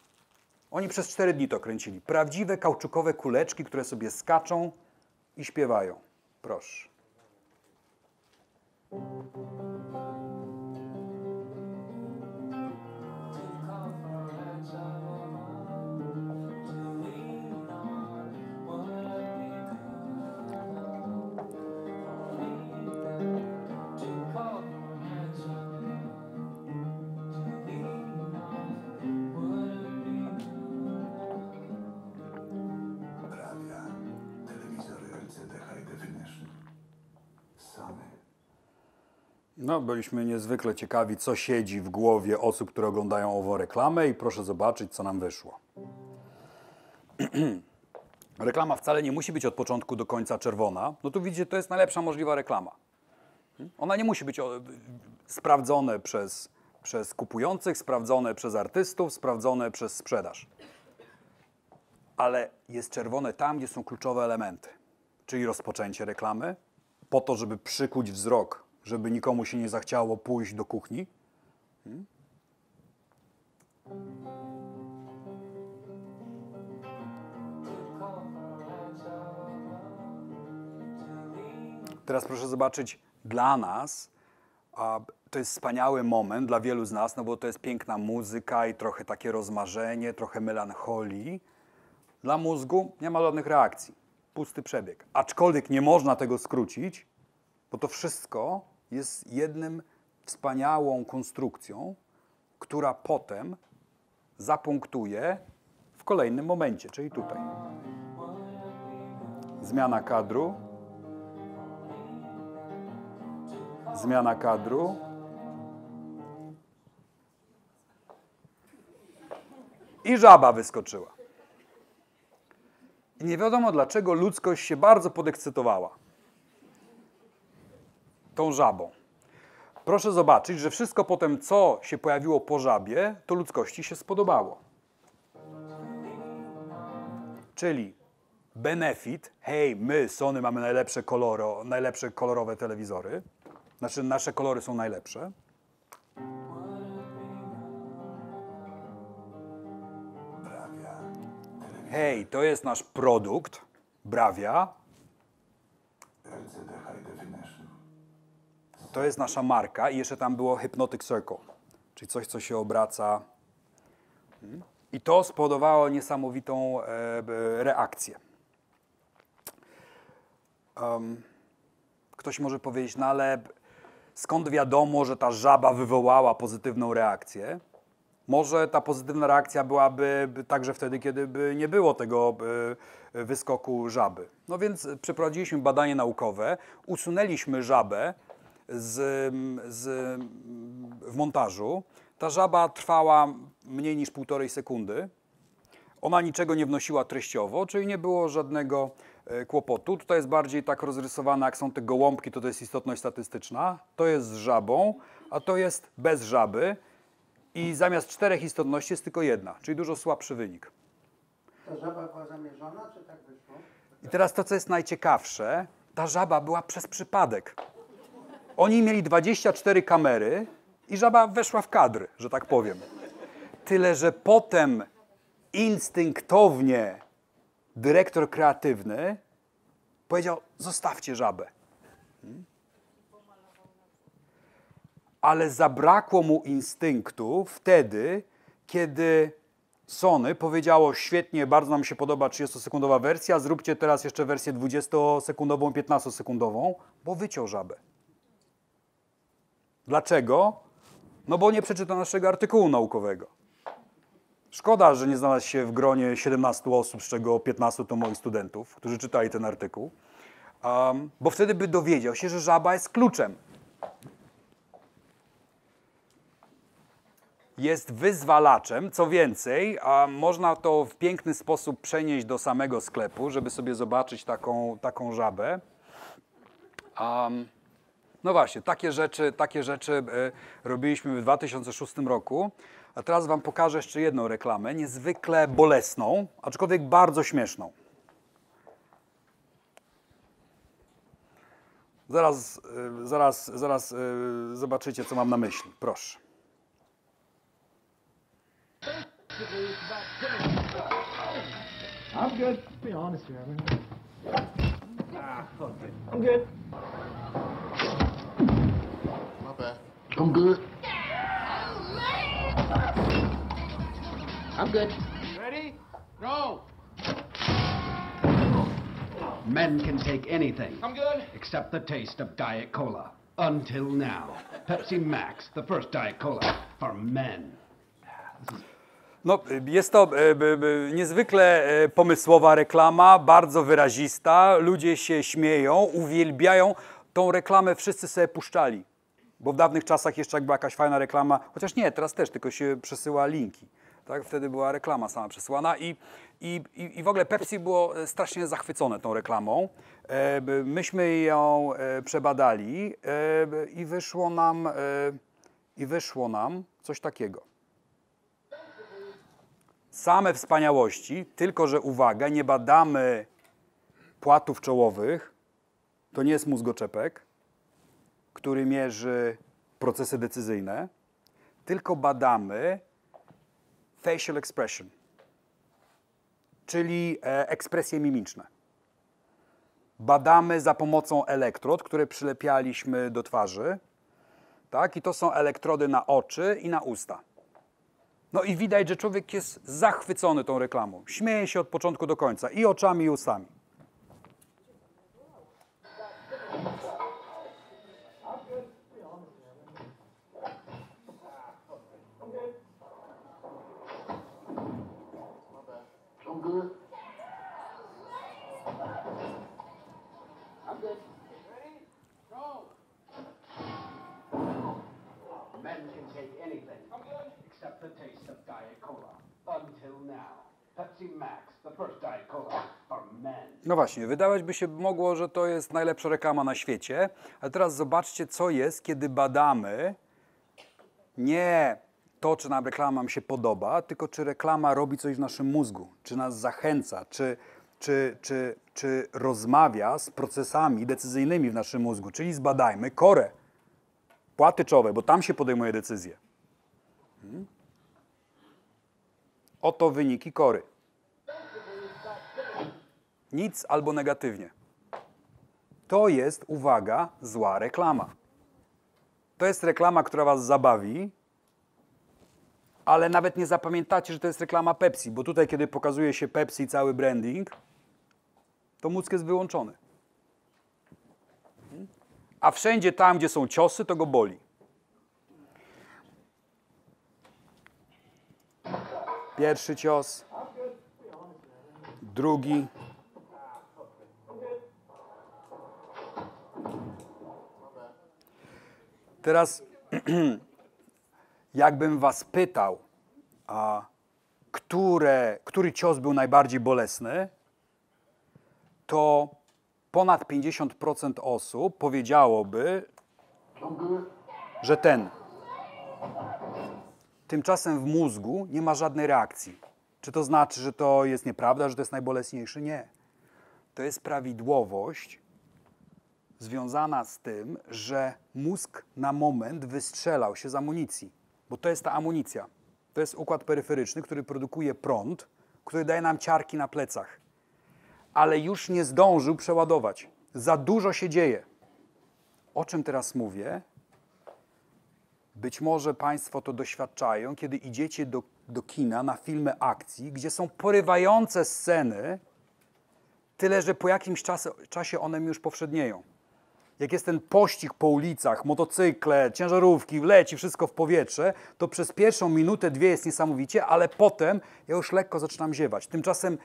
Oni przez cztery dni to kręcili. Prawdziwe kauczukowe kuleczki, które sobie skaczą i śpiewają. Proszę. No, byliśmy niezwykle ciekawi, co siedzi w głowie osób, które oglądają ową reklamę i proszę zobaczyć, co nam wyszło. Reklama wcale nie musi być od początku do końca czerwona. No tu widzicie, to jest najlepsza możliwa reklama. Ona nie musi być sprawdzone przez, przez kupujących, sprawdzone przez artystów, sprawdzone przez sprzedaż. Ale jest czerwone tam, gdzie są kluczowe elementy. Czyli rozpoczęcie reklamy, po to, żeby przykuć wzrok, żeby nikomu się nie zachciało pójść do kuchni. Hmm? Teraz proszę zobaczyć, dla nas a, to jest wspaniały moment, dla wielu z nas, no bo to jest piękna muzyka i trochę takie rozmarzenie, trochę melancholii. Dla mózgu nie ma żadnych reakcji. Pusty przebieg. Aczkolwiek nie można tego skrócić, bo to wszystko jest jednym wspaniałą konstrukcją, która potem zapunktuje w kolejnym momencie, czyli tutaj. Zmiana kadru. Zmiana kadru. I żaba wyskoczyła. I nie wiadomo dlaczego ludzkość się bardzo podekscytowała tą żabą. Proszę zobaczyć, że wszystko potem, co się pojawiło po żabie, to ludzkości się spodobało. Czyli benefit, hej, my, Sony, mamy najlepsze, koloro, najlepsze kolorowe telewizory, znaczy nasze kolory są najlepsze. Brawia, Hej, to jest nasz produkt, Definition. To jest nasza marka i jeszcze tam było Hypnotic Circle, czyli coś, co się obraca. Mm. I to spowodowało niesamowitą e, reakcję. Ktoś może powiedzieć, no ale skąd wiadomo, że ta żaba wywołała pozytywną reakcję? Może ta pozytywna reakcja byłaby by także wtedy, kiedy by nie było tego wyskoku żaby. No więc przeprowadziliśmy badanie naukowe, usunęliśmy żabę z, z, w montażu. Ta żaba trwała mniej niż półtorej sekundy. Ona niczego nie wnosiła treściowo, czyli nie było żadnego e, kłopotu. Tutaj jest bardziej tak rozrysowane, jak są te gołąbki, to to jest istotność statystyczna. To jest z żabą, a to jest bez żaby. I zamiast czterech istotności jest tylko jedna, czyli dużo słabszy wynik. Ta żaba była zamierzona, czy tak wyszło? I teraz to, co jest najciekawsze, ta żaba była przez przypadek. Oni mieli 24 kamery i żaba weszła w kadr, że tak powiem. Tyle, że potem instynktownie dyrektor kreatywny powiedział: Zostawcie żabę. Hmm? Ale zabrakło mu instynktu wtedy, kiedy Sony powiedziało: Świetnie, bardzo nam się podoba 30-sekundowa wersja, zróbcie teraz jeszcze wersję 20-sekundową i 15-sekundową, bo wyciął żabę. Dlaczego? No bo nie przeczytał naszego artykułu naukowego. Szkoda, że nie znalazł się w gronie 17 osób, z czego 15 to moich studentów, którzy czytali ten artykuł, um, bo wtedy by dowiedział się, że żaba jest kluczem. Jest wyzwalaczem, co więcej, a można to w piękny sposób przenieść do samego sklepu, żeby sobie zobaczyć taką, taką żabę. Um, no właśnie, takie rzeczy, takie rzeczy e, robiliśmy w 2006 roku. A teraz Wam pokażę jeszcze jedną reklamę, niezwykle bolesną, aczkolwiek bardzo śmieszną. Zaraz, e, zaraz, zaraz e, zobaczycie, co mam na myśli. Proszę. I'm good. Be honest here. Ah, okay. I'm good. I'm good. I'm good. Ready? Go. Men can take anything I'm good. except the taste of Diet Cola. Until now. Pepsi Max, the first Diet Cola for men. No, jest to e, niezwykle e, pomysłowa reklama, bardzo wyrazista. Ludzie się śmieją, uwielbiają. Tą reklamę wszyscy sobie puszczali. Bo w dawnych czasach jeszcze jak była jakaś fajna reklama, chociaż nie, teraz też, tylko się przesyła linki. Tak? Wtedy była reklama sama przesyłana i, i, i w ogóle Pepsi było e, strasznie zachwycone tą reklamą. E, Myśmy ją e, przebadali i wyszło nam, i wyszło nam coś takiego same wspaniałości, tylko że uwaga, nie badamy płatów czołowych, to nie jest mózgoczepek, który mierzy procesy decyzyjne, tylko badamy facial expression, czyli e, ekspresje mimiczne. Badamy za pomocą elektrod, które przylepialiśmy do twarzy, tak? I to są elektrody na oczy i na usta. No i widać, że człowiek jest zachwycony tą reklamą. Śmieje się od początku do końca, i oczami, i ustami. Good. I'm good. Men can take anything except the taste of Diet Cola. Until now. Pepsi Max, the first Diet Cola. No właśnie, wydawać by się mogło, że to jest najlepsza reklama na świecie, ale teraz zobaczcie, co jest, kiedy badamy nie to, czy nam reklama nam się podoba, tylko czy reklama robi coś w naszym mózgu, czy nas zachęca, czy, czy, czy, czy rozmawia z procesami decyzyjnymi w naszym mózgu, czyli zbadajmy korę, płaty czołowe, bo tam się podejmuje decyzje. Hmm? Oto wyniki kory. Nic albo negatywnie. To jest, uwaga, zła reklama. To jest reklama, która was zabawi, ale nawet nie zapamiętacie, że to jest reklama Pepsi, bo tutaj, kiedy pokazuje się Pepsi cały branding, to mózg jest wyłączony. A wszędzie tam, gdzie są ciosy, to go boli. Pierwszy cios, drugi. Teraz, jakbym was pytał, a które, który cios był najbardziej bolesny, to ponad 50% osób powiedziałoby, że ten. Tymczasem w mózgu nie ma żadnej reakcji. Czy to znaczy, że to jest nieprawda, że to jest najbolesniejszy? Nie. To jest prawidłowość związana z tym, że mózg na moment wystrzelał się z amunicji, bo to jest ta amunicja. To jest układ peryferyczny, który produkuje prąd, który daje nam ciarki na plecach, ale już nie zdążył przeładować. Za dużo się dzieje. O czym teraz mówię? Być może Państwo to doświadczają, kiedy idziecie do, do kina na filmy akcji, gdzie są porywające sceny, tyle że po jakimś czasie, czasie one mi już powszednieją. Jak jest ten pościg po ulicach, motocykle, ciężarówki, leci wszystko w powietrze, to przez pierwszą minutę, dwie jest niesamowicie, ale potem ja już lekko zaczynam ziewać. Tymczasem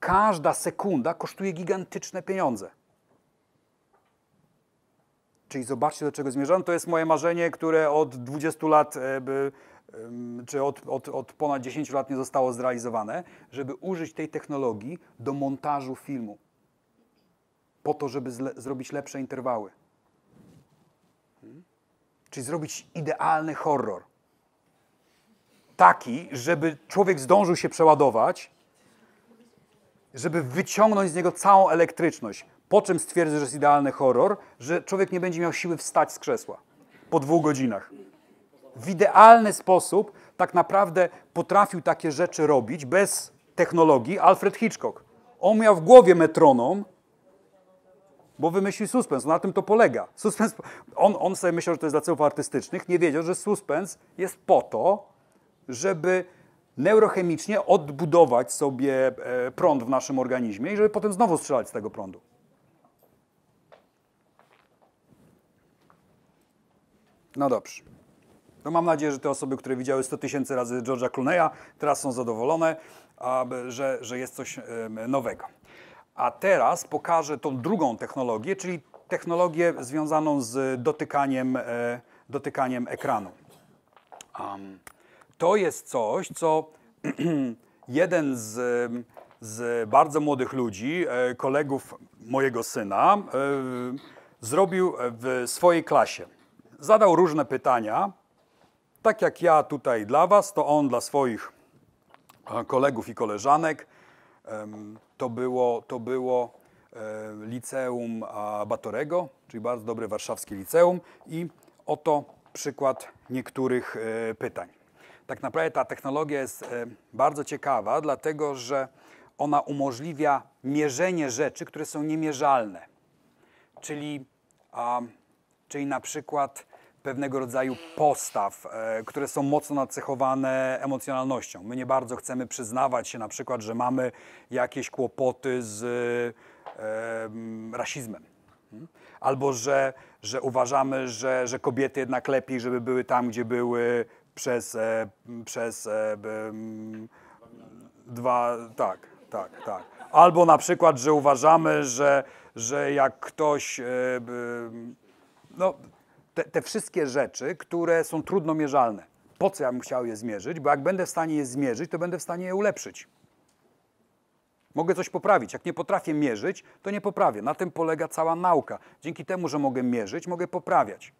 każda sekunda kosztuje gigantyczne pieniądze. Czyli zobaczcie, do czego zmierzam. To jest moje marzenie, które od 20 lat, e, czy od, od, od ponad 10 lat nie zostało zrealizowane, żeby użyć tej technologii do montażu filmu. Po to, żeby zrobić lepsze interwały. Czyli zrobić idealny horror. Taki, żeby człowiek zdążył się przeładować, żeby wyciągnąć z niego całą elektryczność. Po czym stwierdzę, że jest idealny horror, że człowiek nie będzie miał siły wstać z krzesła po dwóch godzinach. W idealny sposób tak naprawdę potrafił takie rzeczy robić bez technologii Alfred Hitchcock. On miał w głowie metronom, bo wymyślił suspens. Na tym to polega. Suspens, on, on sobie myślał, że to jest dla celów artystycznych. Nie wiedział, że suspens jest po to, żeby neurochemicznie odbudować sobie e, prąd w naszym organizmie i żeby potem znowu strzelać z tego prądu. No dobrze. No mam nadzieję, że te osoby, które widziały 100 tysięcy razy George'a Clooney'a, teraz są zadowolone, że, że jest coś nowego. A teraz pokażę tą drugą technologię, czyli technologię związaną z dotykaniem, e, dotykaniem ekranu. Um, to jest coś, co jeden z, z bardzo młodych ludzi, e, kolegów mojego syna, e, zrobił w swojej klasie. Zadał różne pytania. Tak jak ja tutaj dla Was, to on dla swoich kolegów i koleżanek. To było, to było e, liceum Batorego, czyli bardzo dobre warszawskie liceum. I oto przykład niektórych e, pytań. Tak naprawdę ta technologia jest e, bardzo ciekawa, dlatego że ona umożliwia mierzenie rzeczy, które są niemierzalne. Czyli, a, czyli na przykład pewnego rodzaju postaw, e, które są mocno nacechowane emocjonalnością. My nie bardzo chcemy przyznawać się na przykład, że mamy jakieś kłopoty z e, rasizmem. Mm? Albo że, że uważamy, że, że kobiety jednak lepiej, żeby były tam, gdzie były przez, e, przez dwa, tak, tak, tak. Albo na przykład, że uważamy, że, że jak ktoś, no, te, te wszystkie rzeczy, które są trudno mierzalne. Po co ja bym chciał je zmierzyć? Bo jak będę w stanie je zmierzyć, to będę w stanie je ulepszyć. Mogę coś poprawić. Jak nie potrafię mierzyć, to nie poprawię. Na tym polega cała nauka. Dzięki temu, że mogę mierzyć, mogę poprawiać.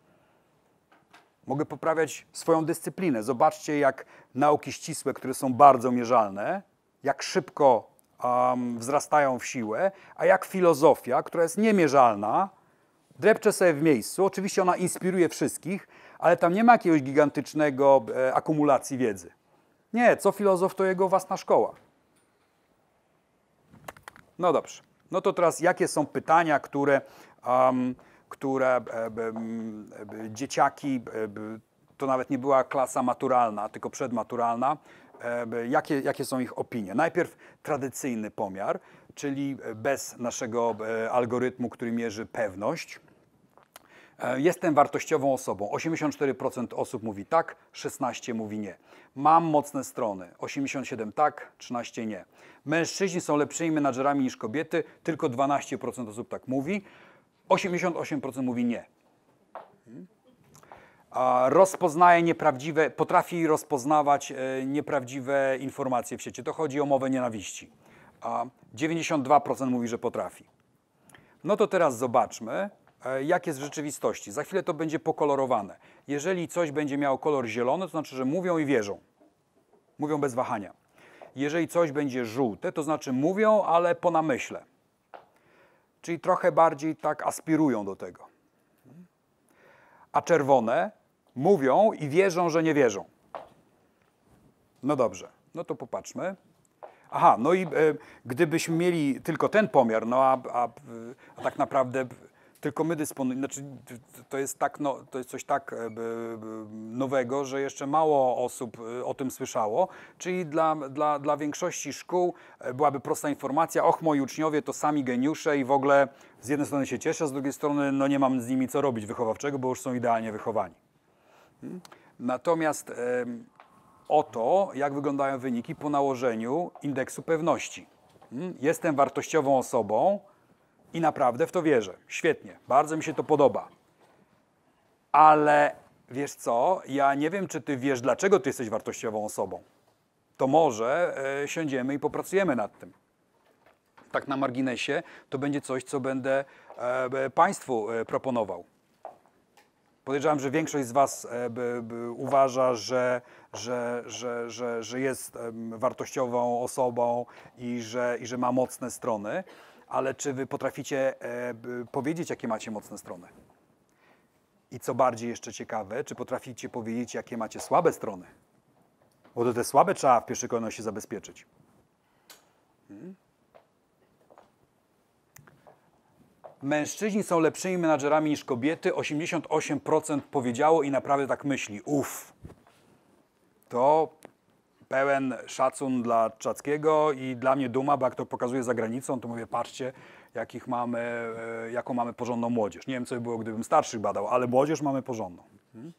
Mogę poprawiać swoją dyscyplinę. Zobaczcie, jak nauki ścisłe, które są bardzo mierzalne, jak szybko um, wzrastają w siłę, a jak filozofia, która jest niemierzalna, drepcze sobie w miejscu. Oczywiście ona inspiruje wszystkich, ale tam nie ma jakiegoś gigantycznego e, akumulacji wiedzy. Nie, co filozof, to jego własna szkoła. No dobrze. No to teraz jakie są pytania, które, um, które e, e, dzieciaki, e, to nawet nie była klasa maturalna, tylko przedmaturalna, e, jakie, jakie są ich opinie? Najpierw tradycyjny pomiar, czyli bez naszego e, algorytmu, który mierzy pewność. E, Jestem wartościową osobą. 84% osób mówi tak, 16% mówi nie. Mam mocne strony. 87% tak, 13% nie. Mężczyźni są lepszymi menadżerami niż kobiety. Tylko 12% osób tak mówi. 88% mówi nie. Rozpoznaje nieprawdziwe, potrafi rozpoznawać e, nieprawdziwe informacje w sieci. To chodzi o mowę nienawiści. A 92% mówi, że potrafi. No to teraz zobaczmy, jak jest w rzeczywistości. Za chwilę to będzie pokolorowane. Jeżeli coś będzie miało kolor zielony, to znaczy, że mówią i wierzą. Mówią bez wahania. Jeżeli coś będzie żółte, to znaczy mówią, ale po namyśle. Czyli trochę bardziej tak aspirują do tego. A czerwone mówią i wierzą, że nie wierzą. No dobrze, no to popatrzmy. Aha, no i e, gdybyśmy mieli tylko ten pomiar, no a, a, a tak naprawdę tylko my dysponujemy, znaczy to jest, tak, no, to jest coś tak e, nowego, że jeszcze mało osób e, o tym słyszało, czyli dla, dla, dla większości szkół e, byłaby prosta informacja, och, moi uczniowie to sami geniusze i w ogóle z jednej strony się cieszę, z drugiej strony no nie mam z nimi co robić wychowawczego, bo już są idealnie wychowani. Hmm? Natomiast oto, jak wyglądają wyniki po nałożeniu indeksu pewności. Mm, Jestem wartościową osobą i naprawdę w to wierzę. Świetnie, bardzo mi się to podoba. Ale wiesz co, ja nie wiem, czy ty wiesz, dlaczego ty jesteś wartościową osobą. To może e, siądziemy i popracujemy nad tym. Tak na marginesie, to będzie coś, co będę e, Państwu e, proponował. Podejrzewam, że większość z Was e, uważa, że, że, że, że, że jest wartościową osobą i że, i że ma mocne strony, ale czy Wy potraficie e, powiedzieć, jakie macie mocne strony? I co bardziej jeszcze ciekawe, czy potraficie powiedzieć, jakie macie słabe strony? Bo to te słabe trzeba w pierwszej kolejności zabezpieczyć. Hmm? Mężczyźni są lepszymi menadżerami niż kobiety. 88% powiedziało i naprawdę tak myśli. Uff. To pełen szacun dla Czackiego i dla mnie duma, bo jak to pokazuje za granicą, to mówię, patrzcie, jakich mamy, e, jaką mamy porządną młodzież. Nie wiem, co by było, gdybym starszych badał, ale młodzież mamy porządną hmm?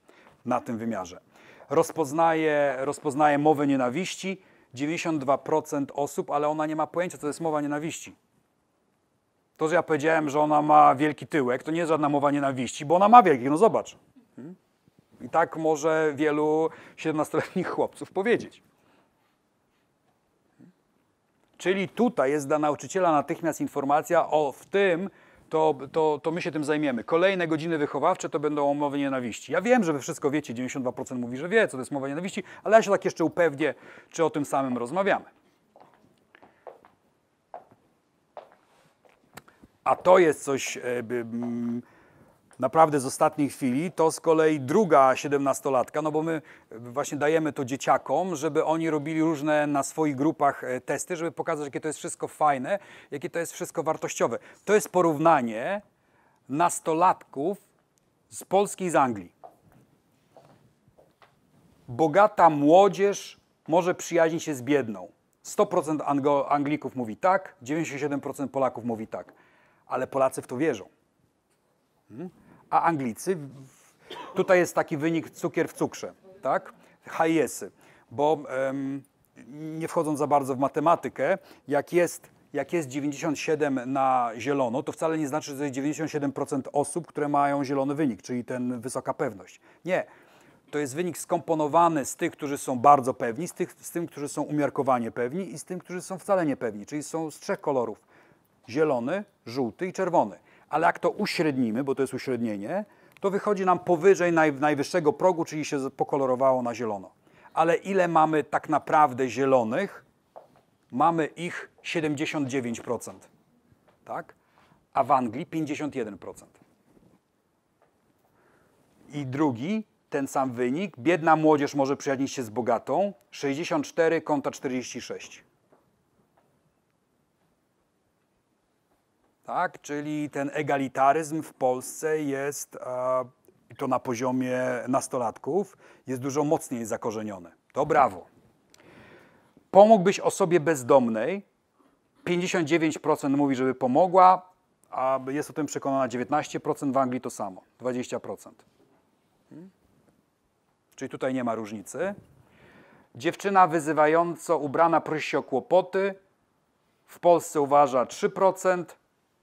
na tym wymiarze. Rozpoznaje, rozpoznaje mowę nienawiści 92% osób, ale ona nie ma pojęcia, co to jest mowa nienawiści. To, że ja powiedziałem, że ona ma wielki tyłek, to nie jest żadna mowa nienawiści, bo ona ma wielki, no zobacz. Hmm? I tak może wielu 17-letnich chłopców powiedzieć. Czyli tutaj jest dla nauczyciela natychmiast informacja o w tym, to, to, to my się tym zajmiemy. Kolejne godziny wychowawcze to będą o mowie nienawiści. Ja wiem, że wy wszystko wiecie, 92% mówi, że wie, co to jest mowa nienawiści, ale ja się tak jeszcze upewnię, czy o tym samym rozmawiamy. A to jest coś e, mm, naprawdę z ostatniej chwili, to z kolei druga siedemnastolatka, no bo my właśnie dajemy to dzieciakom, żeby oni robili różne na swoich grupach e, testy, żeby pokazać, jakie to jest wszystko fajne, jakie to jest wszystko wartościowe. To jest porównanie nastolatków z Polski i z Anglii. Bogata młodzież może przyjaźnić się z biedną. 100% Anglo- Anglików mówi tak, 97% Polaków mówi tak, ale Polacy w to wierzą a Anglicy, tutaj jest taki wynik cukier w cukrze, tak? HIS-y, bo em, nie wchodząc za bardzo w matematykę, jak jest, jak jest 97 na zielono, to wcale nie znaczy, że jest 97% osób, które mają zielony wynik, czyli ten wysoka pewność. Nie. To jest wynik skomponowany z tych, którzy są bardzo pewni, z, tych, z tym, którzy są umiarkowanie pewni i z tym, którzy są wcale niepewni, czyli są z trzech kolorów zielony, żółty i czerwony. Ale jak to uśrednimy, bo to jest uśrednienie, to wychodzi nam powyżej naj, najwyższego progu, czyli się pokolorowało na zielono. Ale ile mamy tak naprawdę zielonych? Mamy ich 79%. Tak? A w Anglii 51%. I drugi, ten sam wynik, biedna młodzież może przyjaźnić się z bogatą, 64 kontra 46. Tak, czyli ten egalitaryzm w Polsce jest, e, i to na poziomie nastolatków, jest dużo mocniej zakorzeniony. To brawo. Pomógłbyś osobie bezdomnej? 59% mówi, żeby pomogła, a jest o tym przekonana 19%, w Anglii to samo, 20%. Hmm? Czyli tutaj nie ma różnicy. Dziewczyna wyzywająco ubrana prosi o kłopoty. W Polsce uważa 3%,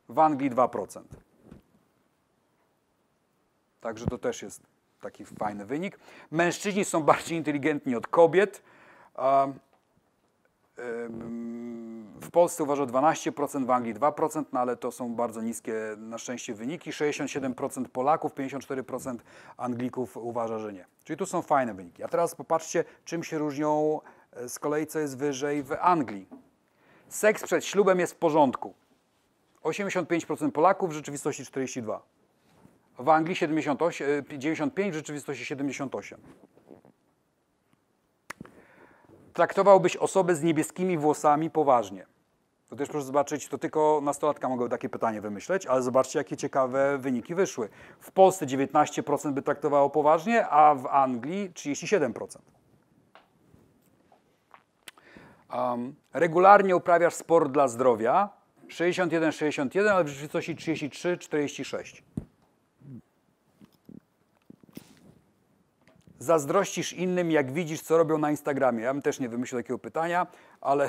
w Anglii 2%. Także to też jest taki fajny wynik. Mężczyźni są bardziej inteligentni od kobiet. W Polsce uważa 12%, w Anglii 2%, no ale to są bardzo niskie na szczęście wyniki. 67% Polaków, 54% Anglików uważa, że nie. Czyli tu są fajne wyniki. A teraz popatrzcie, czym się różnią e, z kolei, co jest wyżej w Anglii. Seks przed ślubem jest w porządku. 85% Polaków, w rzeczywistości 42%. W Anglii 78, e, 95, w rzeczywistości 78%. Traktowałbyś osobę z niebieskimi włosami poważnie. To też proszę zobaczyć, to tylko nastolatka mogą takie pytanie wymyśleć, ale zobaczcie, jakie ciekawe wyniki wyszły. W Polsce 19% by traktowało poważnie, a w Anglii 37%. Um, regularnie uprawiasz sport dla zdrowia. 61-61, ale w rzeczywistości 33-46. Zazdrościsz innym, jak widzisz, co robią na Instagramie. Ja bym też nie wymyślił takiego pytania, ale.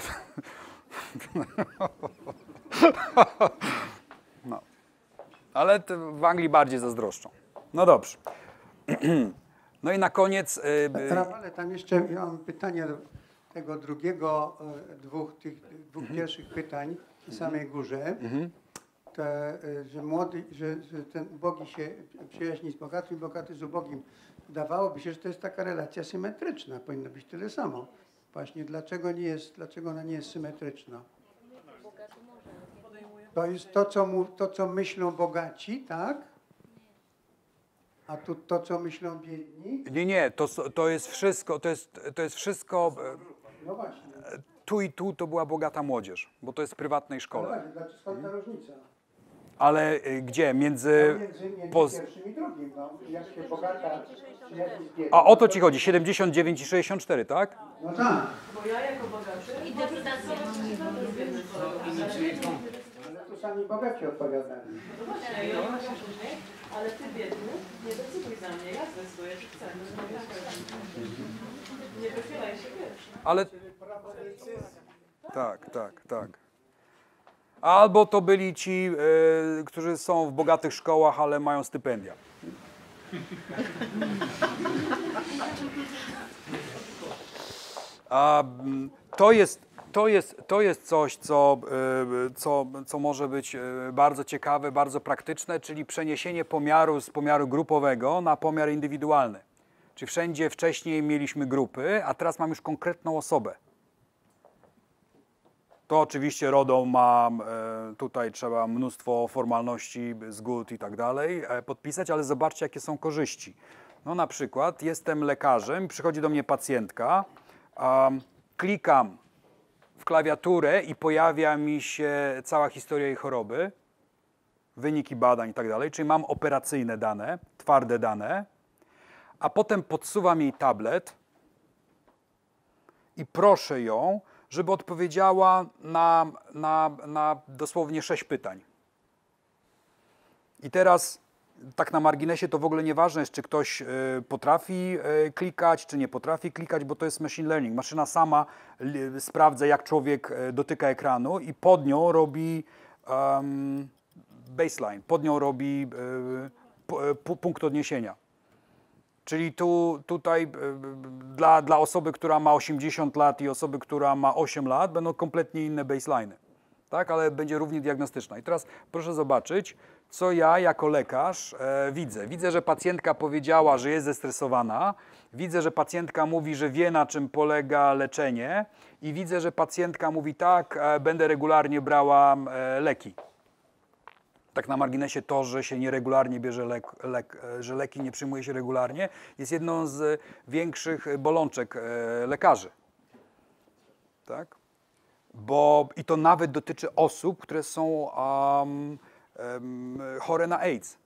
no. Ale w Anglii bardziej zazdroszczą. No dobrze. No i na koniec. y, y, Ale tam jeszcze ja mam pytanie do tego drugiego, e, dwóch tych dwóch pierwszych pytań samej górze. Te, e, że młody, że, że ten ubogi się przyjaźni z bogatym, bogaty z ubogim. Wydawałoby się, że to jest taka relacja symetryczna, powinno być tyle samo. Właśnie dlaczego nie jest, dlaczego ona nie jest symetryczna? To jest to, co, mu, to, co myślą bogaci, tak? A tu to, co myślą biedni? Nie, nie, to, to jest wszystko, to jest, to jest wszystko, No właśnie. Tu i tu to była bogata młodzież, bo to jest w prywatnej No szkole. właśnie, znaczy skąd ta różnica? Ale e, gdzie? Między... Między, między poz- pierwszym i drugim, no. Jak się bogata A o to ci chodzi, 79 i 64, tak? No tak. Ale tu sami bogaci odpowiadali. Ale ty biedny, nie decyduj za mnie, ja zdecyduję, czy chcemy. Nie wychylaj się pierwszy. Ale... Tak, tak, tak. Albo to byli ci, e, którzy są w bogatych szkołach, ale mają stypendia. A, mm, to, jest, to, jest, to jest coś, co, e, co, co może być e, bardzo ciekawe, bardzo praktyczne, czyli przeniesienie pomiaru z pomiaru grupowego na pomiar indywidualny. Czyli wszędzie wcześniej mieliśmy grupy, a teraz mam już konkretną osobę. To oczywiście RODO ma, e, tutaj trzeba mnóstwo formalności, zgód i tak dalej podpisać, ale zobaczcie, jakie są korzyści. No na przykład jestem lekarzem, przychodzi do mnie pacjentka, klikam w klawiaturę i pojawia mi się cała historia jej choroby, wyniki badań i tak dalej, czyli mam operacyjne dane, twarde dane, a potem podsuwam jej tablet i proszę ją, żeby odpowiedziała na, na, na dosłownie sześć pytań. I teraz, tak na marginesie, to w ogóle nieważne jest, czy ktoś y, potrafi y, klikać, czy nie potrafi klikać, bo to jest machine learning. Maszyna sama sprawdza, jak człowiek y, dotyka ekranu i pod nią robi um, baseline, pod nią robi pu- punkt odniesienia. Czyli tu, tutaj dla, dla osoby, która ma 80 lat i osoby, która ma 8 lat, będą kompletnie inne baseliny. Tak, ale będzie równie diagnostyczna. I teraz proszę zobaczyć, co ja jako lekarz e, widzę. Widzę, że pacjentka powiedziała, że jest zestresowana. Widzę, że pacjentka mówi, że wie, na czym polega leczenie. I widzę, że pacjentka mówi, tak, e, będę regularnie brała e, leki. Tak na marginesie to, że się nieregularnie bierze lek, lek, e, że leki nie przyjmuje się regularnie, jest jedną z większych bolączek e, lekarzy. Tak? Bo i to nawet dotyczy osób, które są um, em, chore na AIDS.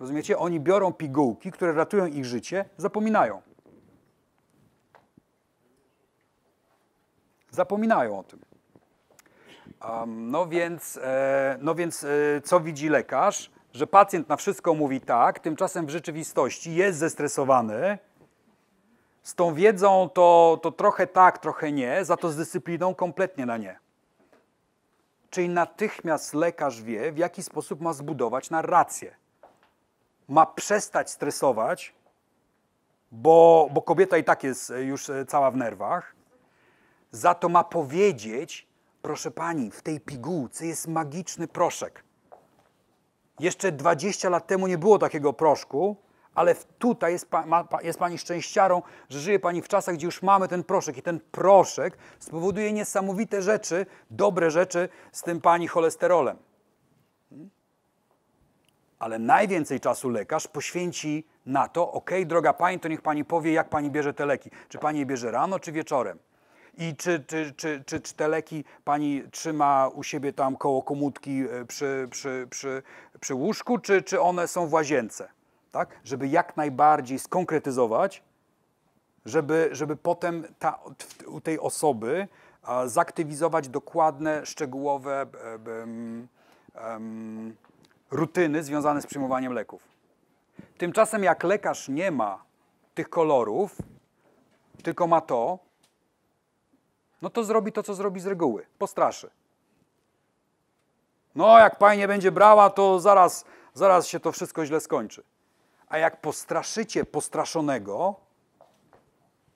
Rozumiecie? Oni biorą pigułki, które ratują ich życie, zapominają. Zapominają o tym. Um, no więc, e, no więc e, co widzi lekarz? Że pacjent na wszystko mówi tak, tymczasem w rzeczywistości jest zestresowany. Z tą wiedzą to, to trochę tak, trochę nie, za to z dyscypliną kompletnie na nie. Czyli natychmiast lekarz wie, w jaki sposób ma zbudować narrację. Ma przestać stresować, bo, bo kobieta i tak jest już e, cała w nerwach. Za to ma powiedzieć, proszę pani, w tej pigułce jest magiczny proszek. Jeszcze 20 lat temu nie było takiego proszku, ale tutaj jest, pa, ma, jest pani szczęściarą, że żyje pani w czasach, gdzie już mamy ten proszek i ten proszek spowoduje niesamowite rzeczy, dobre rzeczy z tym pani cholesterolem. Hmm? Ale najwięcej czasu lekarz poświęci na to, ok, droga pani, to niech pani powie, jak pani bierze te leki. Czy pani je bierze rano, czy wieczorem? I czy, czy, czy, czy, czy te leki pani trzyma u siebie tam koło komórki e, przy, przy, przy, przy łóżku, czy, czy one są w łazience? Tak? Żeby jak najbardziej skonkretyzować, żeby, żeby potem ta, u tej osoby zaktywizować dokładne, szczegółowe em, em, rutyny związane z przyjmowaniem leków. Tymczasem jak lekarz nie ma tych kolorów, tylko ma to, no to zrobi to, co zrobi z reguły. Postraszy. No, jak pani nie będzie brała, to zaraz, zaraz się to wszystko źle skończy. A jak postraszycie postraszonego,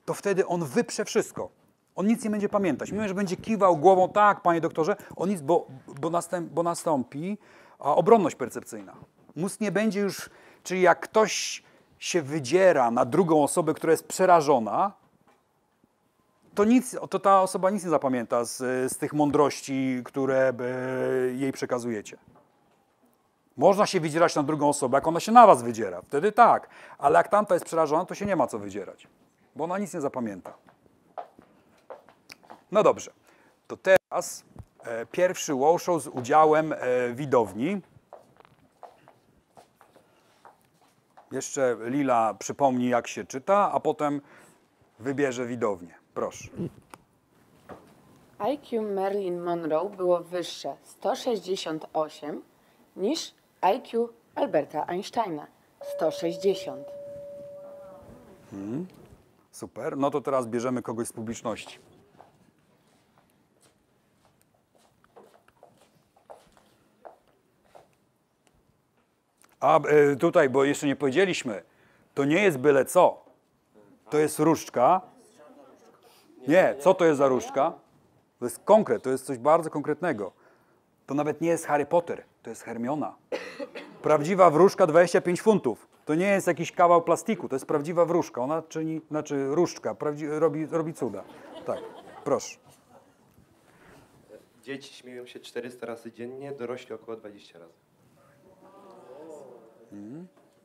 to wtedy on wyprze wszystko. On nic nie będzie pamiętać. Mimo, że będzie kiwał głową, tak, panie doktorze, on nic, bo, bo, następ, bo nastąpi a, obronność percepcyjna. Mózg nie będzie już, czyli jak ktoś się wydziera na drugą osobę, która jest przerażona, to, nic, to ta osoba nic nie zapamięta z, z tych mądrości, które e, jej przekazujecie. Można się wydzierać na drugą osobę, jak ona się na was wydziera. Wtedy tak. Ale jak tamta jest przerażona, to się nie ma co wydzierać. Bo ona nic nie zapamięta. No dobrze. To teraz e, pierwszy show z udziałem e, widowni. Jeszcze Lila przypomni, jak się czyta, a potem wybierze widownię. Proszę. IQ Marilyn Monroe było wyższe 168 niż IQ Alberta Einsteina 160. Super. No to teraz bierzemy kogoś z publiczności. A e, tutaj, bo jeszcze nie powiedzieliśmy, to nie jest byle co. To jest różdżka. Nie, co to jest za różdżka? To jest konkret, to jest coś bardzo konkretnego. To nawet nie jest Harry Potter, to jest Hermiona. Prawdziwa wróżka 25 funtów. To nie jest jakiś kawał plastiku, to jest prawdziwa wróżka. Ona czyni, znaczy różdżka, robi, robi cuda. Tak, proszę. Dzieci śmieją się 400 razy dziennie, dorośli około 20 razy.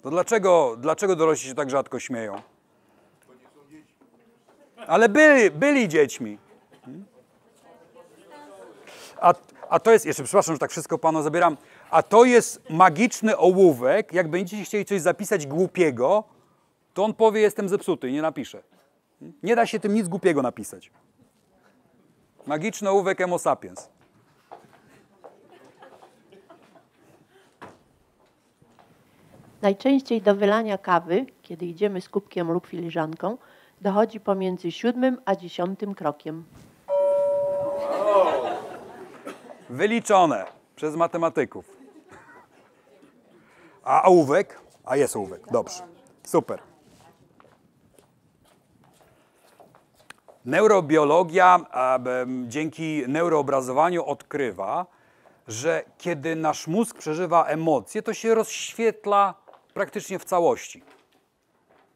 To dlaczego, dlaczego dorośli się tak rzadko śmieją? Ale byli, byli dziećmi. Hmm? A, a to jest, jeszcze przepraszam, że tak wszystko panu zabieram, a to jest magiczny ołówek, jak będziecie chcieli coś zapisać głupiego, to on powie, jestem zepsuty i nie napisze. Nie da się tym nic głupiego napisać. Magiczny ołówek Emo Sapiens. Najczęściej do wylania kawy, kiedy idziemy z kubkiem lub filiżanką, dochodzi pomiędzy siódmym a dziesiątym krokiem. Wyliczone przez matematyków. A ołówek? A jest ołówek, dobrze. Super. Neurobiologia dzięki neuroobrazowaniu odkrywa, że kiedy nasz mózg przeżywa emocje, to się rozświetla praktycznie w całości.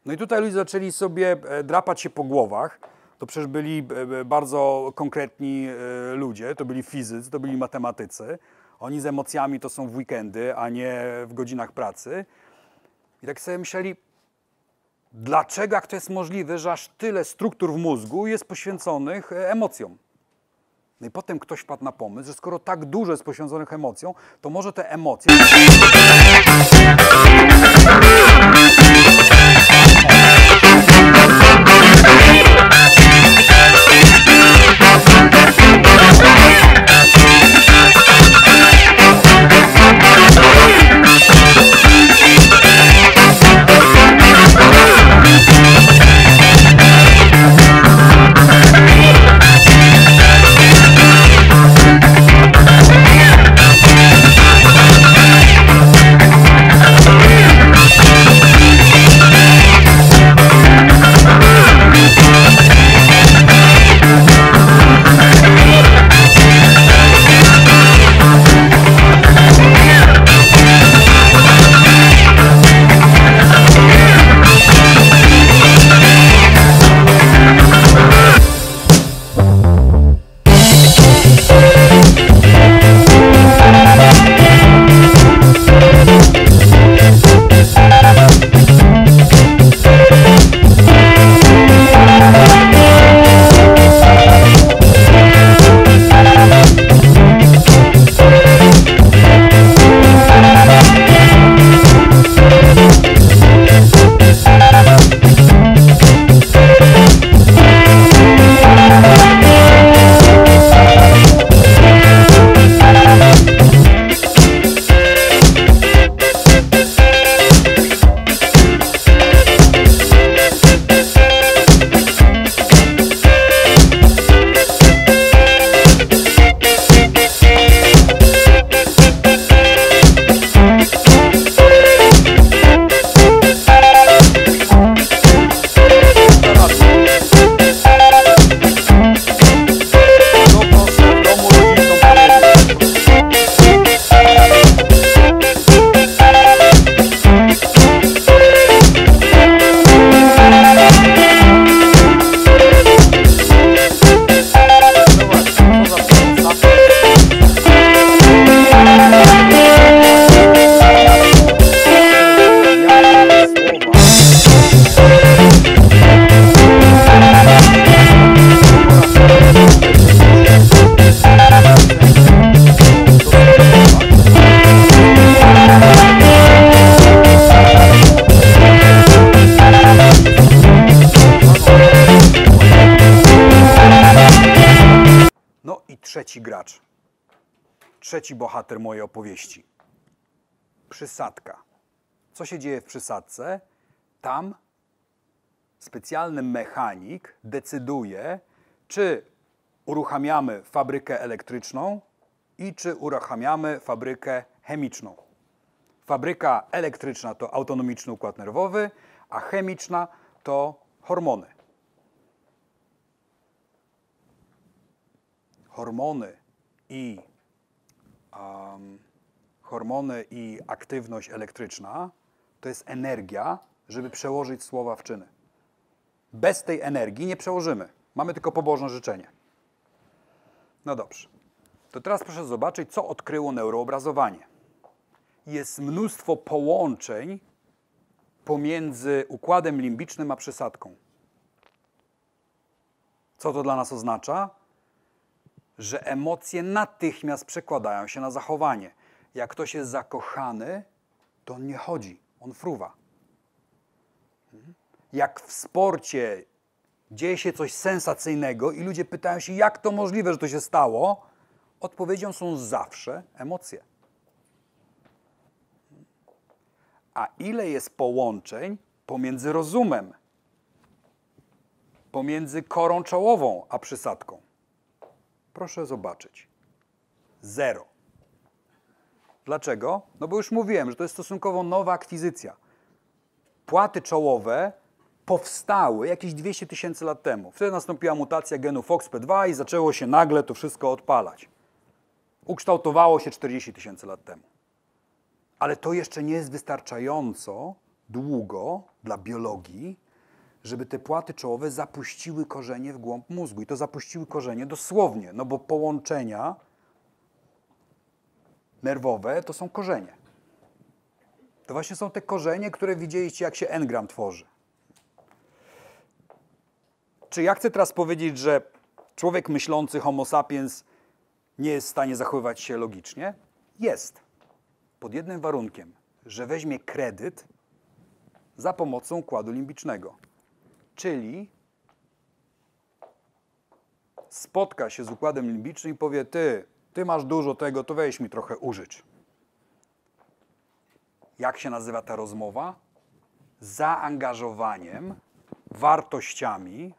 No i tutaj ludzie zaczęli sobie e, drapać się po głowach. To przecież byli e, e, bardzo konkretni e, ludzie, to byli fizycy, to byli matematycy. Oni z emocjami to są w weekendy, a nie w godzinach pracy. I tak sobie myśleli, dlaczego, jak to jest możliwe, że aż tyle struktur w mózgu jest poświęconych emocjom? No i potem ktoś wpadł na pomysł, że skoro tak dużo jest poświęconych emocjom, to może te emocje... trzeci bohater mojej opowieści. Przysadka. Co się dzieje w przysadce? Tam specjalny mechanik decyduje, czy uruchamiamy fabrykę elektryczną i czy uruchamiamy fabrykę chemiczną. Fabryka elektryczna to autonomiczny układ nerwowy, a chemiczna to hormony. Hormony i um, hormony i aktywność elektryczna to jest energia, żeby przełożyć słowa w czyny. Bez tej energii nie przełożymy. Mamy tylko pobożne życzenie. No dobrze. To teraz proszę zobaczyć, co odkryło neuroobrazowanie. Jest mnóstwo połączeń pomiędzy układem limbicznym a przysadką. Co to dla nas oznacza? Że emocje natychmiast przekładają się na zachowanie. Jak ktoś jest zakochany, to on nie chodzi, on fruwa. Jak w sporcie dzieje się coś sensacyjnego i ludzie pytają się, jak to możliwe, że to się stało, odpowiedzią są zawsze emocje. A ile jest połączeń pomiędzy rozumem, pomiędzy korą czołową a przysadką? Proszę zobaczyć. Zero. Dlaczego? No bo już mówiłem, że to jest stosunkowo nowa akwizycja. Płaty czołowe powstały jakieś 200 tysięcy lat temu. Wtedy nastąpiła mutacja genu FOXP2 i zaczęło się nagle to wszystko odpalać. Ukształtowało się 40 tysięcy lat temu. Ale to jeszcze nie jest wystarczająco długo dla biologii, żeby te płaty czołowe zapuściły korzenie w głąb mózgu. I to zapuściły korzenie dosłownie, no bo połączenia nerwowe to są korzenie. To właśnie są te korzenie, które widzieliście, jak się engram tworzy. Czy ja chcę teraz powiedzieć, że człowiek myślący Homo sapiens nie jest w stanie zachowywać się logicznie? Jest. Pod jednym warunkiem, że weźmie kredyt za pomocą układu limbicznego. Czyli spotka się z układem limbicznym i powie: Ty, ty masz dużo tego, to weź mi trochę użycz. Jak się nazywa ta rozmowa? Zaangażowaniem, wartościami,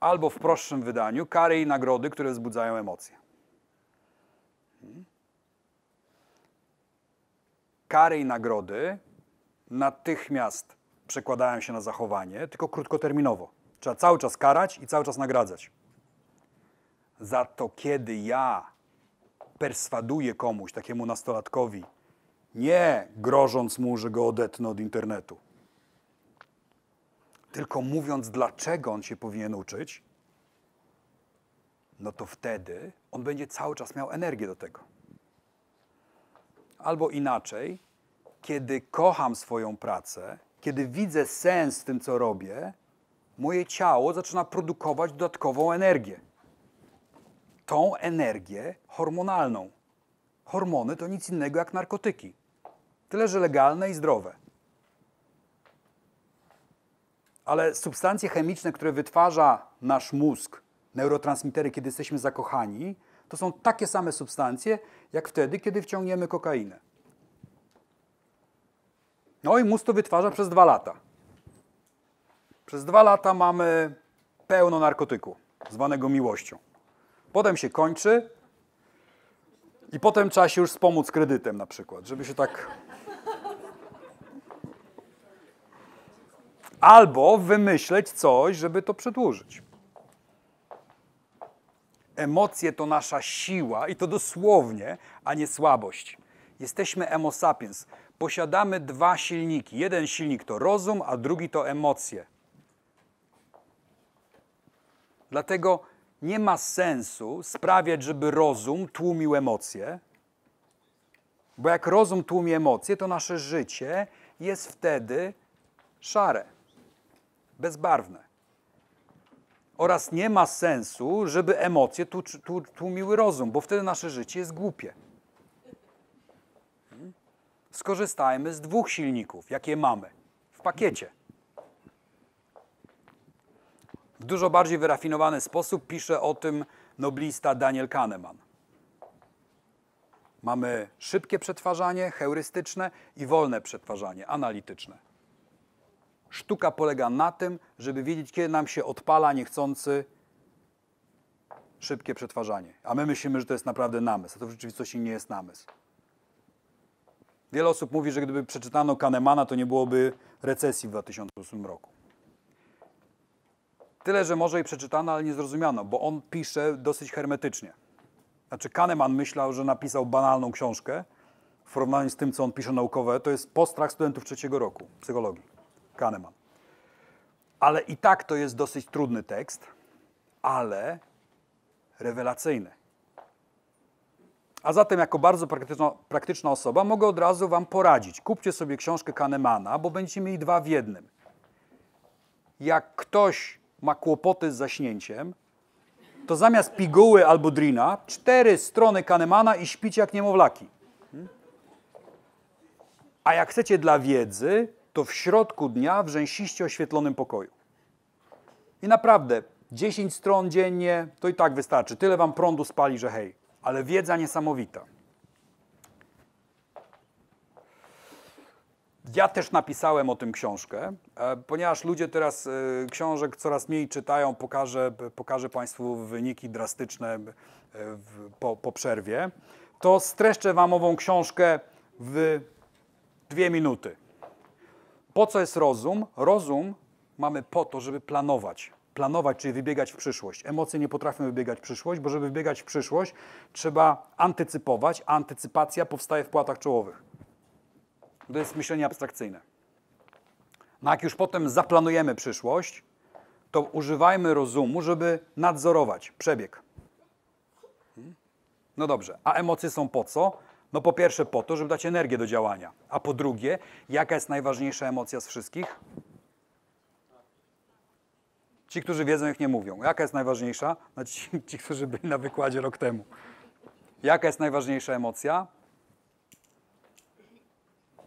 albo w prostszym wydaniu kary i nagrody, które wzbudzają emocje. Kary i nagrody natychmiast przekładają się na zachowanie, tylko krótkoterminowo. Trzeba cały czas karać i cały czas nagradzać. Za to, kiedy ja perswaduję komuś, takiemu nastolatkowi, nie grożąc mu, że go odetnę od internetu, tylko mówiąc, dlaczego on się powinien uczyć, no to wtedy on będzie cały czas miał energię do tego. Albo inaczej, kiedy kocham swoją pracę, kiedy widzę sens w tym, co robię, moje ciało zaczyna produkować dodatkową energię. Tą energię hormonalną. Hormony to nic innego jak narkotyki. Tyle, że legalne i zdrowe. Ale substancje chemiczne, które wytwarza nasz mózg, neurotransmitery, kiedy jesteśmy zakochani, to są takie same substancje, jak wtedy, kiedy wciągniemy kokainę. No i mózg to wytwarza przez dwa lata. Przez dwa lata mamy pełno narkotyku, zwanego miłością. Potem się kończy i potem trzeba się już wspomóc kredytem na przykład, żeby się tak... Albo wymyśleć coś, żeby to przedłużyć. Emocje to nasza siła i to dosłownie, a nie słabość. Jesteśmy emo sapiens. Posiadamy dwa silniki. Jeden silnik to rozum, a drugi to emocje. Dlatego nie ma sensu sprawiać, żeby rozum tłumił emocje, bo jak rozum tłumi emocje, to nasze życie jest wtedy szare, bezbarwne. Oraz nie ma sensu, żeby emocje tłumiły rozum, bo wtedy nasze życie jest głupie. Skorzystajmy z dwóch silników, jakie mamy w pakiecie. W dużo bardziej wyrafinowany sposób pisze o tym noblista Daniel Kahneman. Mamy szybkie przetwarzanie, heurystyczne i wolne przetwarzanie, analityczne. Sztuka polega na tym, żeby wiedzieć, kiedy nam się odpala niechcący szybkie przetwarzanie. A my myślimy, że to jest naprawdę namysł, a to w rzeczywistości nie jest namysł. Wiele osób mówi, że gdyby przeczytano Kahnemana, to nie byłoby recesji w 2008 roku. Tyle, że może i przeczytano, ale nie zrozumiano, bo on pisze dosyć hermetycznie. Znaczy Kahneman myślał, że napisał banalną książkę w porównaniu z tym, co on pisze naukowe. To jest postrach studentów trzeciego roku psychologii. Kahneman. Ale i tak to jest dosyć trudny tekst, ale rewelacyjny. A zatem, jako bardzo praktyczna, praktyczna osoba, mogę od razu Wam poradzić. Kupcie sobie książkę Kahnemana, bo będziecie mieli dwa w jednym. Jak ktoś ma kłopoty z zaśnięciem, to zamiast piguły albo drina, cztery strony Kahnemana i śpicie jak niemowlaki. A jak chcecie dla wiedzy, to w środku dnia w rzęsiście oświetlonym pokoju. I naprawdę, 10 stron dziennie to i tak wystarczy. Tyle wam prądu spali, że hej. Ale wiedza niesamowita. Ja też napisałem o tym książkę, e, ponieważ ludzie teraz e, książek coraz mniej czytają, pokażę, pokażę Państwu wyniki drastyczne e, po, po przerwie. To streszczę Wam ową książkę w dwie minuty. Po co jest rozum? Rozum mamy po to, żeby planować. Planować, czyli wybiegać w przyszłość. Emocje nie potrafią wybiegać w przyszłość, bo żeby wybiegać w przyszłość, trzeba antycypować, a antycypacja powstaje w płatach czołowych. To jest myślenie abstrakcyjne. No jak już potem zaplanujemy przyszłość, to używajmy rozumu, żeby nadzorować przebieg. No dobrze, a emocje są po co? No po pierwsze po to, żeby dać energię do działania. A po drugie, jaka jest najważniejsza emocja z wszystkich? Ci, którzy wiedzą, jak nie mówią. Jaka jest najważniejsza? No ci, ci, którzy byli na wykładzie rok temu. Jaka jest najważniejsza emocja?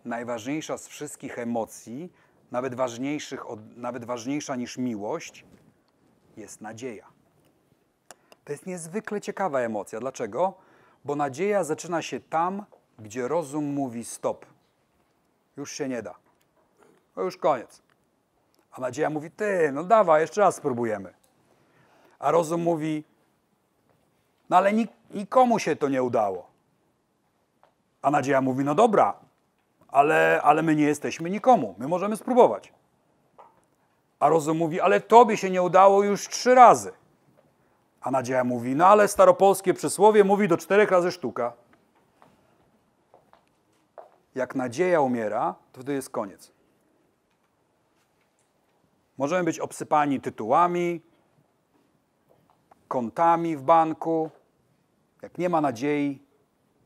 Najważniejsza z wszystkich emocji, nawet, ważniejszych od, nawet ważniejsza niż miłość, jest nadzieja. To jest niezwykle ciekawa emocja. Dlaczego? Bo nadzieja zaczyna się tam, gdzie rozum mówi stop. Już się nie da. To już koniec. A nadzieja mówi, ty, no dawaj, jeszcze raz spróbujemy. A rozum mówi, no ale nik nikomu się to nie udało. A nadzieja mówi, no dobra, ale, ale my nie jesteśmy nikomu, my możemy spróbować. A rozum mówi, ale tobie się nie udało już trzy razy. A nadzieja mówi, no ale staropolskie przysłowie mówi do czterech razy sztuka. Jak nadzieja umiera, to wtedy jest koniec. Możemy być obsypani tytułami, kontami w banku. Jak nie ma nadziei,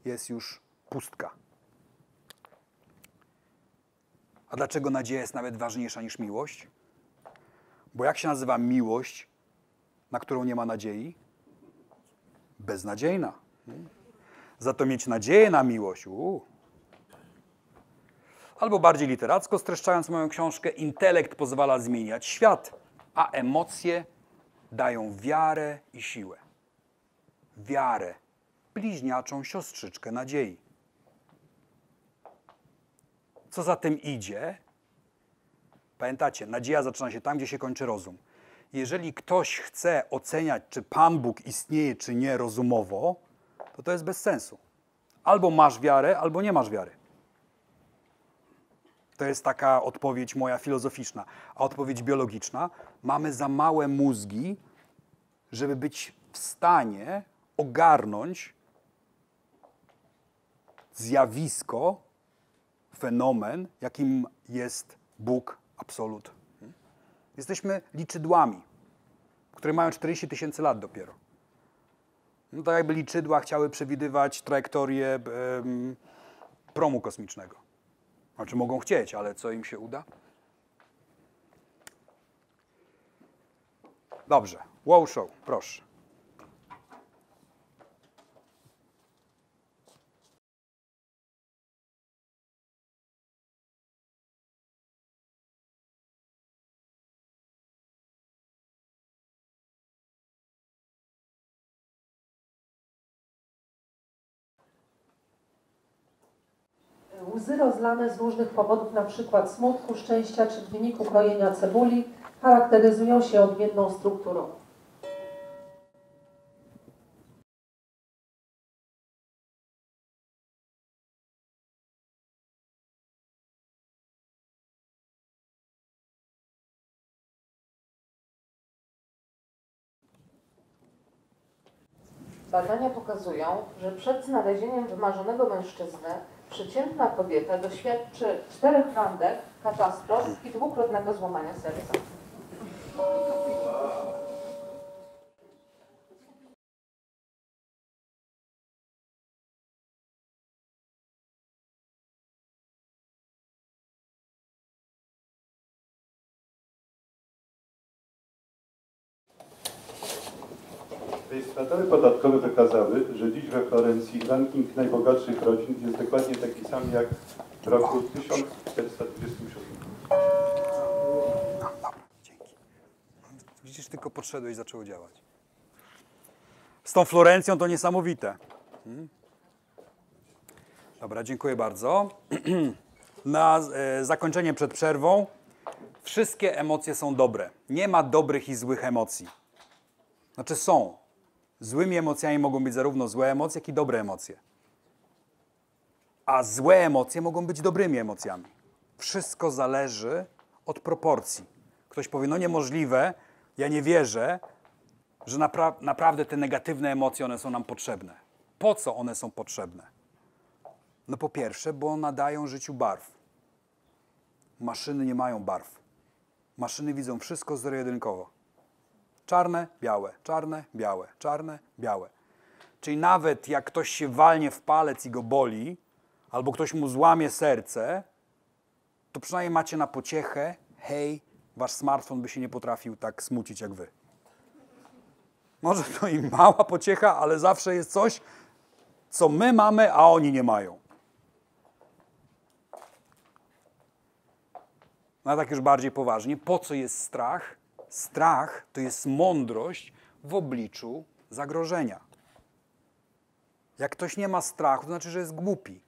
jest już pustka. A dlaczego nadzieja jest nawet ważniejsza niż miłość? Bo jak się nazywa miłość, na którą nie ma nadziei? Beznadziejna. Za to mieć nadzieję na miłość. Uu. Albo bardziej literacko, streszczając moją książkę, intelekt pozwala zmieniać świat, a emocje dają wiarę i siłę. Wiarę, bliźniaczą siostrzyczkę nadziei. Co za tym idzie? Pamiętacie, nadzieja zaczyna się tam, gdzie się kończy rozum. Jeżeli ktoś chce oceniać, czy Pan Bóg istnieje, czy nie rozumowo, to to jest bez sensu. Albo masz wiarę, albo nie masz wiary. To jest taka odpowiedź moja filozoficzna. A odpowiedź biologiczna, mamy za małe mózgi, żeby być w stanie ogarnąć zjawisko, fenomen, jakim jest Bóg absolut. Jesteśmy liczydłami, które mają 40 tysięcy lat dopiero. No tak jakby liczydła chciały przewidywać trajektorię em, promu kosmicznego. Znaczy mogą chcieć, ale co im się uda? Dobrze. Wow show, proszę. Rozlane z różnych powodów, np. smutku, szczęścia czy w wyniku krojenia cebuli, charakteryzują się odmienną strukturą. Badania pokazują, że przed znalezieniem wymarzonego mężczyzny przeciętna kobieta doświadczy czterech randek, katastrof i dwukrotnego złamania serca. Rejestratory podatkowe że dziś we Florencji ranking najbogatszych rodzin jest dokładnie taki sam jak w roku 1427. Widzisz, tylko podszedłeś i zaczęło działać. Z tą Florencją to niesamowite. Hmm? Dobra, dziękuję bardzo. Na e, zakończenie przed przerwą. Wszystkie emocje są dobre. Nie ma dobrych i złych emocji. Znaczy są. Złymi emocjami mogą być zarówno złe emocje, jak i dobre emocje. A złe emocje mogą być dobrymi emocjami. Wszystko zależy od proporcji. Ktoś powie, no niemożliwe, ja nie wierzę, że napra naprawdę te negatywne emocje, one są nam potrzebne. Po co one są potrzebne? No po pierwsze, bo nadają życiu barw. Maszyny nie mają barw. Maszyny widzą wszystko zero-jedynkowo. Czarne, białe, czarne, białe, czarne, białe. Czyli nawet jak ktoś się walnie w palec i go boli, albo ktoś mu złamie serce, to przynajmniej macie na pociechę, hej, wasz smartfon by się nie potrafił tak smucić jak wy. Może to i mała pociecha, ale zawsze jest coś, co my mamy, a oni nie mają. No a tak już bardziej poważnie, po co jest strach? Strach to jest mądrość w obliczu zagrożenia. Jak ktoś nie ma strachu, to znaczy, że jest głupi.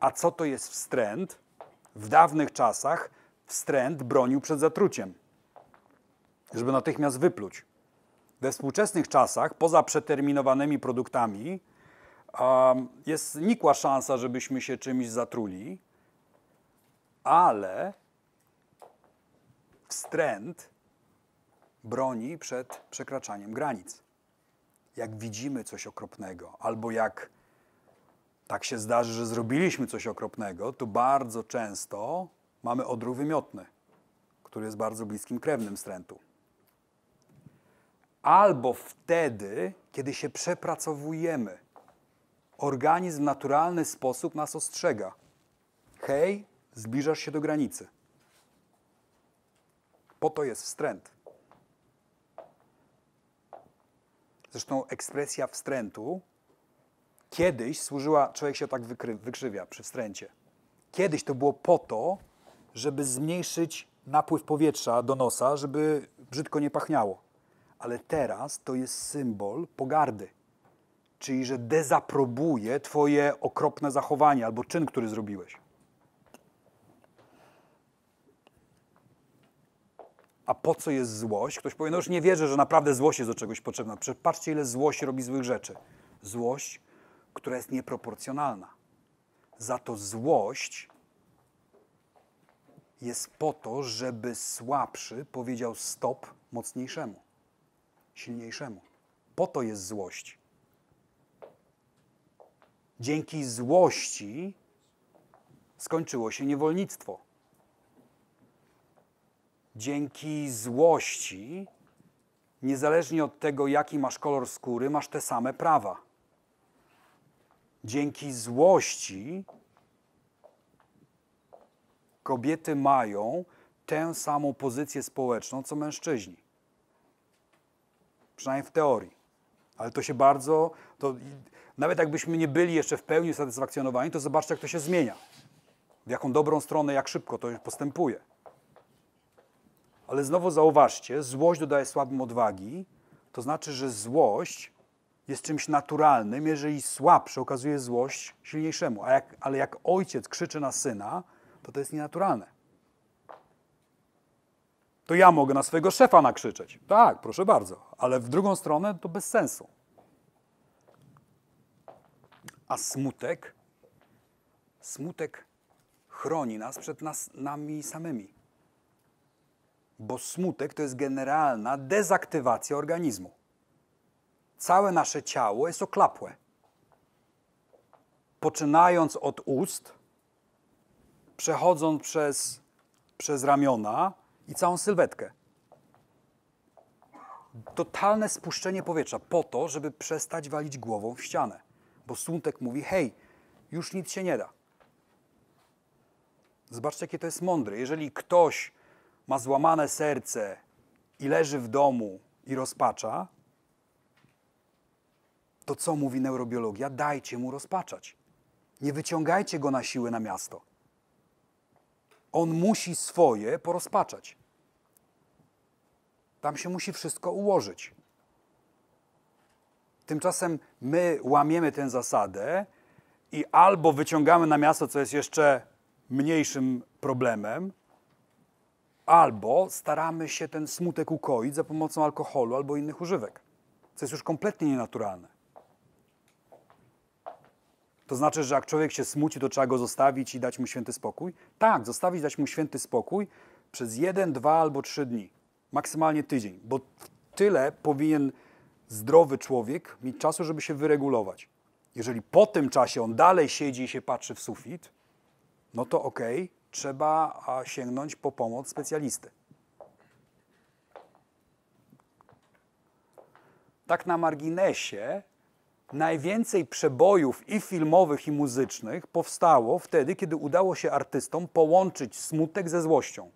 A co to jest wstręt? W dawnych czasach wstręt bronił przed zatruciem, żeby natychmiast wypluć. We współczesnych czasach, poza przeterminowanymi produktami, jest nikła szansa, żebyśmy się czymś zatruli, ale wstręt broni przed przekraczaniem granic. Jak widzimy coś okropnego, albo jak tak się zdarzy, że zrobiliśmy coś okropnego, to bardzo często mamy odruch wymiotny, który jest bardzo bliskim krewnym wstrętu. Albo wtedy, kiedy się przepracowujemy. Organizm w naturalny sposób nas ostrzega. Hej, zbliżasz się do granicy. Po to jest wstręt. Zresztą ekspresja wstrętu kiedyś służyła, człowiek się tak wykry, wykrzywia przy wstręcie. Kiedyś to było po to, żeby zmniejszyć napływ powietrza do nosa, żeby brzydko nie pachniało. Ale teraz to jest symbol pogardy. Czyli, że dezaprobuje Twoje okropne zachowanie albo czyn, który zrobiłeś. A po co jest złość? Ktoś powie, no już nie wierzę, że naprawdę złość jest do czegoś potrzebna. Przecież patrzcie, ile złość robi złych rzeczy. Złość, która jest nieproporcjonalna. Za to złość jest po to, żeby słabszy powiedział stop mocniejszemu, silniejszemu. Po to jest złość. Dzięki złości skończyło się niewolnictwo. Dzięki złości, niezależnie od tego, jaki masz kolor skóry, masz te same prawa. Dzięki złości kobiety mają tę samą pozycję społeczną, co mężczyźni. Przynajmniej w teorii. Ale to się bardzo. To, nawet jakbyśmy nie byli jeszcze w pełni usatysfakcjonowani, to zobaczcie, jak to się zmienia. W jaką dobrą stronę, jak szybko to postępuje. Ale znowu zauważcie, złość dodaje słabym odwagi, to znaczy, że złość jest czymś naturalnym, jeżeli słabszy okazuje złość silniejszemu. A jak, ale jak ojciec krzyczy na syna, to to jest nienaturalne. To ja mogę na swojego szefa nakrzyczeć. Tak, proszę bardzo, ale w drugą stronę to bez sensu. A smutek, smutek chroni nas przed nas, nami samymi. Bo smutek to jest generalna dezaktywacja organizmu. Całe nasze ciało jest oklapłe. Poczynając od ust, przechodząc przez, przez ramiona i całą sylwetkę. Totalne spuszczenie powietrza po to, żeby przestać walić głową w ścianę. Bo smutek mówi: hej, już nic się nie da. Zobaczcie, jakie to jest mądre. Jeżeli ktoś ma złamane serce i leży w domu i rozpacza, to co mówi neurobiologia? Dajcie mu rozpaczać. Nie wyciągajcie go na siłę na miasto. On musi swoje porozpaczać. Tam się musi wszystko ułożyć. Tymczasem my łamiemy tę zasadę i albo wyciągamy na miasto, co jest jeszcze mniejszym problemem, albo staramy się ten smutek ukoić za pomocą alkoholu albo innych używek, co jest już kompletnie nienaturalne. To znaczy, że jak człowiek się smuci, to trzeba go zostawić i dać mu święty spokój? Tak, zostawić, dać mu święty spokój przez jeden, dwa albo trzy dni, maksymalnie tydzień, bo tyle powinien zdrowy człowiek mieć czasu, żeby się wyregulować. Jeżeli po tym czasie on dalej siedzi i się patrzy w sufit, no to okej, okay, trzeba sięgnąć po pomoc specjalisty. Tak na marginesie, najwięcej przebojów i filmowych, i muzycznych powstało wtedy, kiedy udało się artystom połączyć smutek ze złością.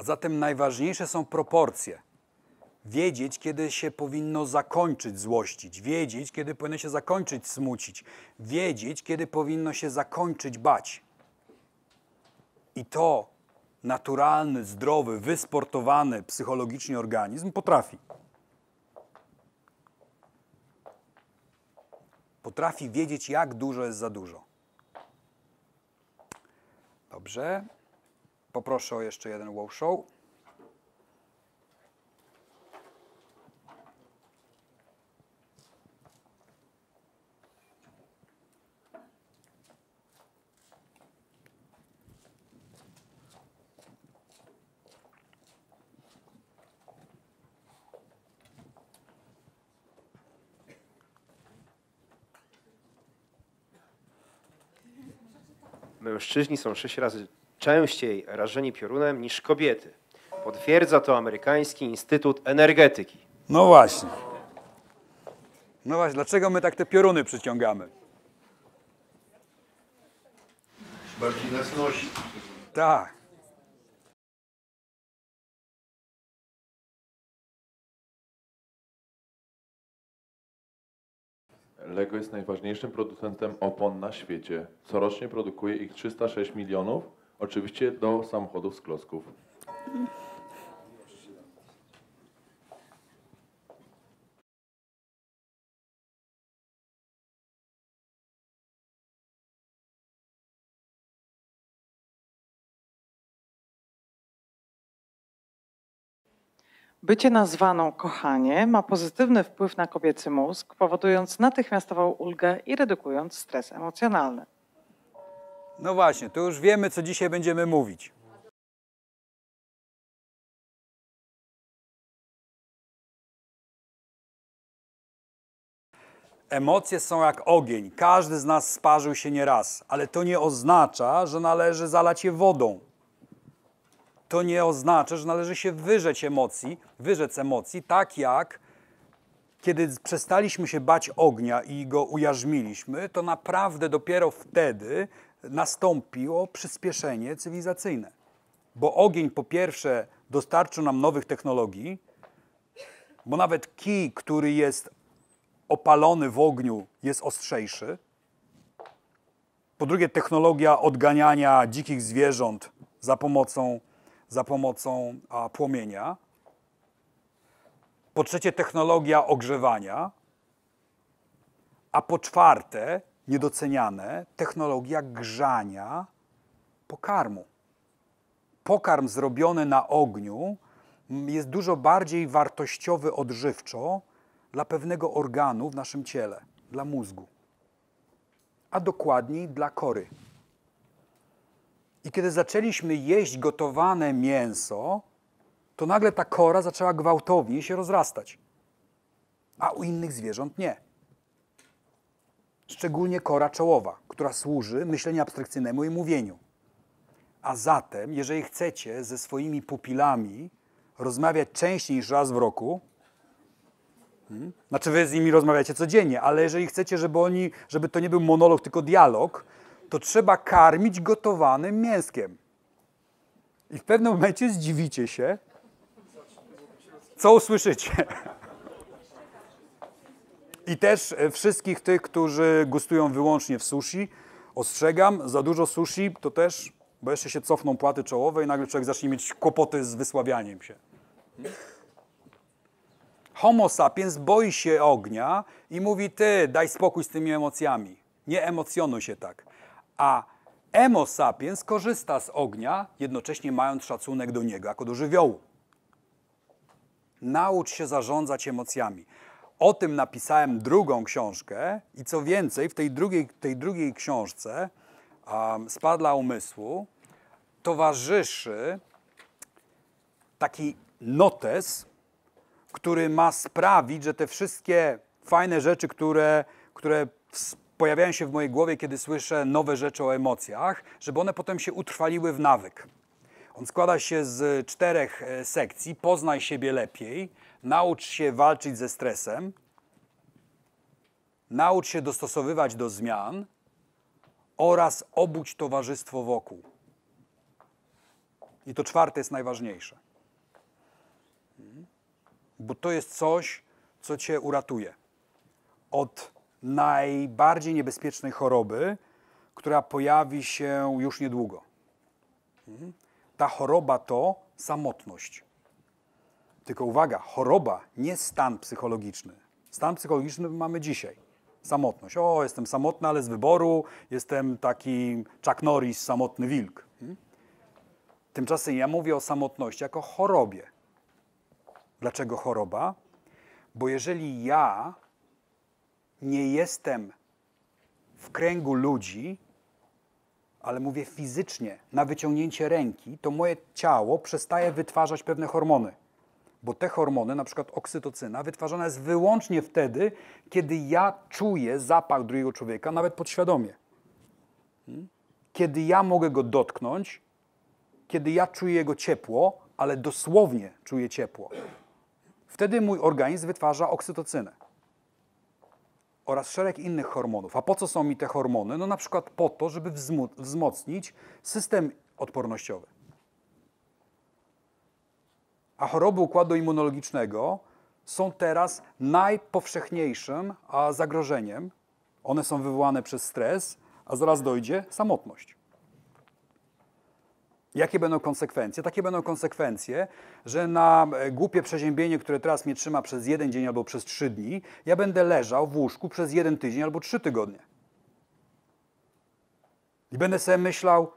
A zatem najważniejsze są proporcje. Wiedzieć, kiedy się powinno zakończyć złościć, wiedzieć, kiedy powinno się zakończyć smucić, wiedzieć, kiedy powinno się zakończyć bać. I to naturalny, zdrowy, wysportowany psychologicznie organizm potrafi. Potrafi wiedzieć, jak dużo jest za dużo. Dobrze. Poproszę o jeszcze jeden wow show. Mężczyźni są sześć razy częściej rażeni piorunem niż kobiety. Potwierdza to amerykański Instytut Energetyki. No właśnie. No właśnie, dlaczego my tak te pioruny przyciągamy? Bardziej nas nosi. Tak. Lego jest najważniejszym producentem opon na świecie. Corocznie produkuje ich 306 milionów, oczywiście do samochodów z klocków. Bycie nazwaną kochanie ma pozytywny wpływ na kobiecy mózg, powodując natychmiastową ulgę i redukując stres emocjonalny. No właśnie, to już wiemy, co dzisiaj będziemy mówić. Emocje są jak ogień. Każdy z nas sparzył się nieraz, ale to nie oznacza, że należy zalać je wodą. To nie oznacza, że należy się wyrzeć emocji, wyrzec emocji, tak jak kiedy przestaliśmy się bać ognia i go ujarzmiliśmy, to naprawdę dopiero wtedy nastąpiło przyspieszenie cywilizacyjne. Bo ogień po pierwsze dostarczył nam nowych technologii, bo nawet kij, który jest opalony w ogniu, jest ostrzejszy. Po drugie, technologia odganiania dzikich zwierząt za pomocą, za pomocą a, płomienia. Po trzecie, technologia ogrzewania. A po czwarte, niedoceniane, technologia grzania pokarmu. Pokarm zrobiony na ogniu jest dużo bardziej wartościowy odżywczo dla pewnego organu w naszym ciele, dla mózgu, a dokładniej dla kory. I kiedy zaczęliśmy jeść gotowane mięso, to nagle ta kora zaczęła gwałtownie się rozrastać, a u innych zwierząt nie. Szczególnie kora czołowa, która służy myśleniu abstrakcyjnemu i mówieniu. A zatem, jeżeli chcecie ze swoimi pupilami rozmawiać częściej niż raz w roku, hmm, znaczy wy z nimi rozmawiacie codziennie, ale jeżeli chcecie, żeby oni, żeby to nie był monolog, tylko dialog, to trzeba karmić gotowanym mięskiem. I w pewnym momencie zdziwicie się, co usłyszycie. I też e, wszystkich tych, którzy gustują wyłącznie w sushi, ostrzegam, za dużo sushi to też, bo jeszcze się cofną płaty czołowe i nagle człowiek zacznie mieć kłopoty z wysławianiem się. Homo sapiens boi się ognia i mówi, ty, daj spokój z tymi emocjami. Nie emocjonuj się tak. A emo sapiens korzysta z ognia, jednocześnie mając szacunek do niego jako do żywiołu. Naucz się zarządzać emocjami. O tym napisałem drugą książkę i co więcej, w tej drugiej, tej drugiej książce um, Spadla umysłu towarzyszy taki notes, który ma sprawić, że te wszystkie fajne rzeczy, które, które pojawiają się w mojej głowie, kiedy słyszę nowe rzeczy o emocjach, żeby one potem się utrwaliły w nawyk. On składa się z czterech e, sekcji. Poznaj siebie lepiej, naucz się walczyć ze stresem, naucz się dostosowywać do zmian oraz obudź towarzystwo wokół. I to czwarte jest najważniejsze. Bo to jest coś, co cię uratuje od najbardziej niebezpiecznej choroby, która pojawi się już niedługo. Ta choroba to samotność. Tylko uwaga, choroba, nie stan psychologiczny. Stan psychologiczny mamy dzisiaj. Samotność. O, jestem samotny, ale z wyboru jestem taki Chuck Norris, samotny wilk. Tymczasem ja mówię o samotności jako chorobie. Dlaczego choroba? Bo jeżeli ja nie jestem w kręgu ludzi, ale mówię fizycznie, na wyciągnięcie ręki, to moje ciało przestaje wytwarzać pewne hormony. Bo te hormony, na przykład oksytocyna, wytwarzana jest wyłącznie wtedy, kiedy ja czuję zapach drugiego człowieka, nawet podświadomie. Hmm? Kiedy ja mogę go dotknąć, kiedy ja czuję jego ciepło, ale dosłownie czuję ciepło. Wtedy mój organizm wytwarza oksytocynę oraz szereg innych hormonów. A po co są mi te hormony? No na przykład po to, żeby wzmocnić system odpornościowy. A choroby układu immunologicznego są teraz najpowszechniejszym zagrożeniem. One są wywołane przez stres, a zaraz dojdzie samotność. Jakie będą konsekwencje? Takie będą konsekwencje, że na e, głupie przeziębienie, które teraz mnie trzyma przez jeden dzień albo przez trzy dni, ja będę leżał w łóżku przez jeden tydzień albo trzy tygodnie. I będę sobie myślał,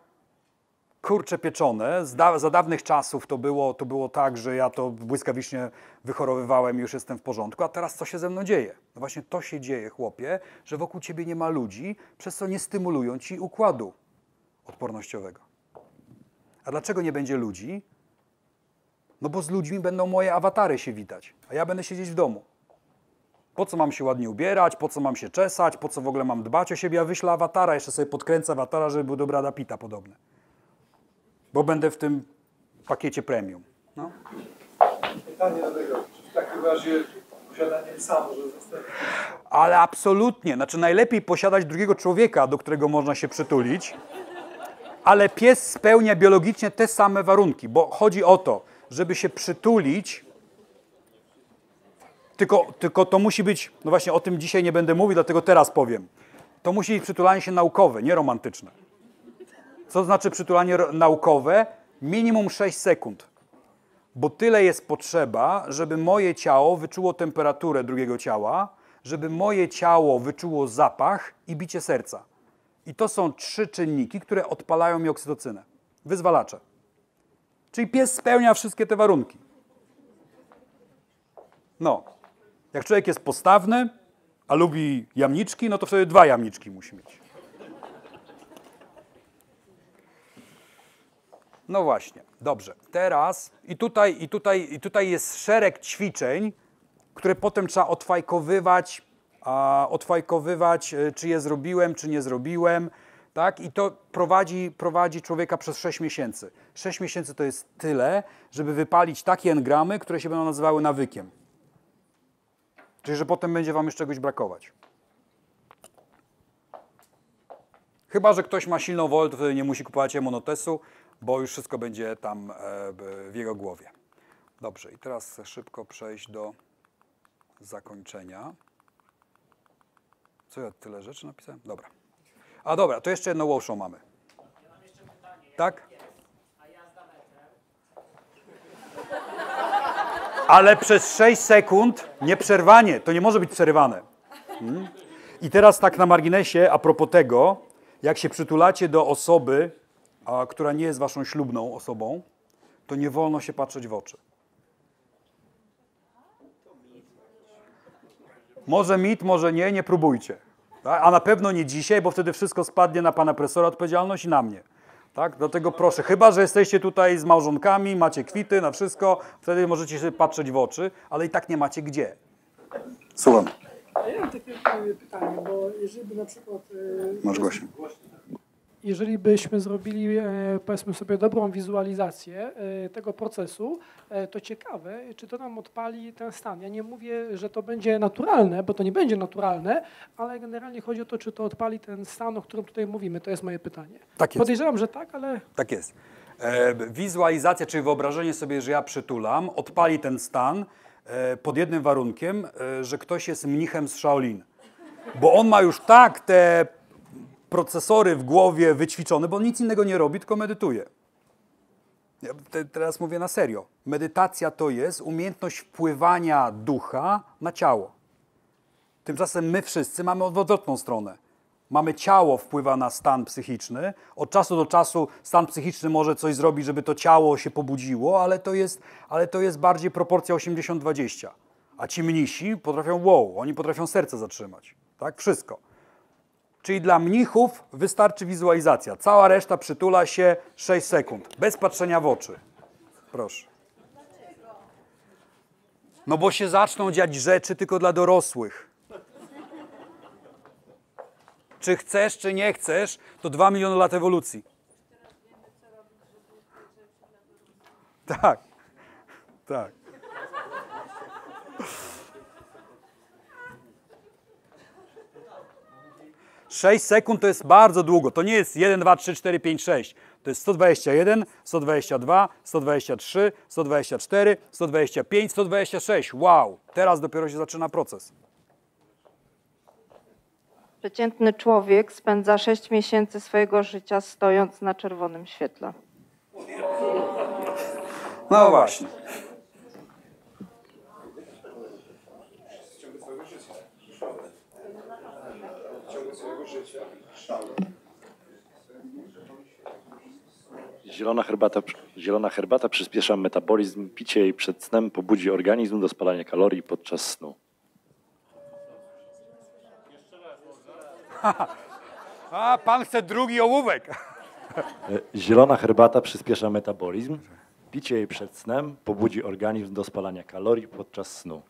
kurcze pieczone, da za dawnych czasów to było, to było tak, że ja to błyskawicznie wychorowywałem i już jestem w porządku, a teraz co się ze mną dzieje? No właśnie to się dzieje, chłopie, że wokół ciebie nie ma ludzi, przez co nie stymulują ci układu odpornościowego. A dlaczego nie będzie ludzi? No bo z ludźmi będą moje awatary się witać, a ja będę siedzieć w domu. Po co mam się ładnie ubierać, po co mam się czesać, po co w ogóle mam dbać o siebie? Ja wyślę awatara, jeszcze sobie podkręcę awatara, żeby był do Brada Pita podobny. Bo będę w tym pakiecie premium. No. Pytanie do tego, czy w takim razie posiadanie sam może zastąpić? Ale absolutnie. Znaczy najlepiej posiadać drugiego człowieka, do którego można się przytulić, ale pies spełnia biologicznie te same warunki, bo chodzi o to, żeby się przytulić, tylko, tylko to musi być, no właśnie o tym dzisiaj nie będę mówił, dlatego teraz powiem. To musi być przytulanie się naukowe, nie romantyczne. Co znaczy przytulanie naukowe? Minimum 6 sekund. Bo tyle jest potrzeba, żeby moje ciało wyczuło temperaturę drugiego ciała, żeby moje ciało wyczuło zapach i bicie serca. I to są trzy czynniki, które odpalają mi oksytocynę. Wyzwalacze. Czyli pies spełnia wszystkie te warunki. No. Jak człowiek jest postawny, a lubi jamniczki, no to wtedy dwa jamniczki musi mieć. No właśnie, dobrze. Teraz i tutaj, i tutaj, i tutaj jest szereg ćwiczeń, które potem trzeba odfajkowywać, a, odfajkowywać, e, czy je zrobiłem, czy nie zrobiłem. Tak? I to prowadzi, prowadzi człowieka przez 6 miesięcy. 6 miesięcy to jest tyle, żeby wypalić takie engramy, które się będą nazywały nawykiem. Czyli, że potem będzie wam już czegoś brakować. Chyba, że ktoś ma silną wolę, to wtedy nie musi kupować monotesu, bo już wszystko będzie tam e, w jego głowie. Dobrze, i teraz szybko przejść do zakończenia. Co ja tyle rzeczy napisałem? Dobra. A dobra, to jeszcze jedno wow mamy. Tak? Ale przez 6 sekund nieprzerwanie, to nie może być przerywane. Mm. I teraz tak na marginesie, a propos tego, jak się przytulacie do osoby, a, która nie jest waszą ślubną osobą, to nie wolno się patrzeć w oczy. Może mit, może nie, nie próbujcie. Tak? A na pewno nie dzisiaj, bo wtedy wszystko spadnie na pana profesora odpowiedzialność i na mnie. Tak? Dlatego proszę, chyba że jesteście tutaj z małżonkami, macie kwity na wszystko, wtedy możecie się patrzeć w oczy, ale i tak nie macie gdzie. Słucham. A ja mam takie pytanie, bo jeżeli by na przykład... e, Masz Gosiu. Jeżeli byśmy zrobili, e, powiedzmy sobie, dobrą wizualizację e, tego procesu, e, to ciekawe, czy to nam odpali ten stan. Ja nie mówię, że to będzie naturalne, bo to nie będzie naturalne, ale generalnie chodzi o to, czy to odpali ten stan, o którym tutaj mówimy. To jest moje pytanie. Tak jest. Podejrzewam, że tak, ale Tak jest. Wizualizacja, czyli wyobrażenie sobie, że ja przytulam, odpali ten stan pod jednym warunkiem, że ktoś jest mnichem z Shaolin. Bo on ma już tak te procesory w głowie wyćwiczone, bo on nic innego nie robi, tylko medytuje. Ja te, teraz mówię na serio. Medytacja to jest umiejętność wpływania ducha na ciało. Tymczasem my wszyscy mamy odwrotną stronę. Mamy ciało wpływa na stan psychiczny. Od czasu do czasu stan psychiczny może coś zrobić, żeby to ciało się pobudziło, ale to jest, ale to jest bardziej proporcja 80-20. A ci mnisi potrafią wow, oni potrafią serce zatrzymać. Tak? Wszystko. Czyli dla mnichów wystarczy wizualizacja. Cała reszta przytula się 6 sekund, bez patrzenia w oczy. Proszę. No bo się zaczną dziać rzeczy tylko dla dorosłych. Czy chcesz, czy nie chcesz, to 2 miliony lat ewolucji. Tak. Tak. Sześć sekund to jest bardzo długo. To nie jest 1, 2, 3, 4, 5, 6. To jest 121, 122, 123, 124, 125, 126. Wow! Teraz dopiero się zaczyna proces. Przeciętny człowiek spędza 6 miesięcy swojego życia stojąc na czerwonym świetle. No właśnie. Zielona herbata, zielona herbata przyspiesza metabolizm, picie jej przed snem pobudzi organizm do spalania kalorii podczas snu. A, pan chce drugi ołówek. E, Zielona herbata przyspiesza metabolizm, picie jej przed snem pobudzi organizm do spalania kalorii podczas snu.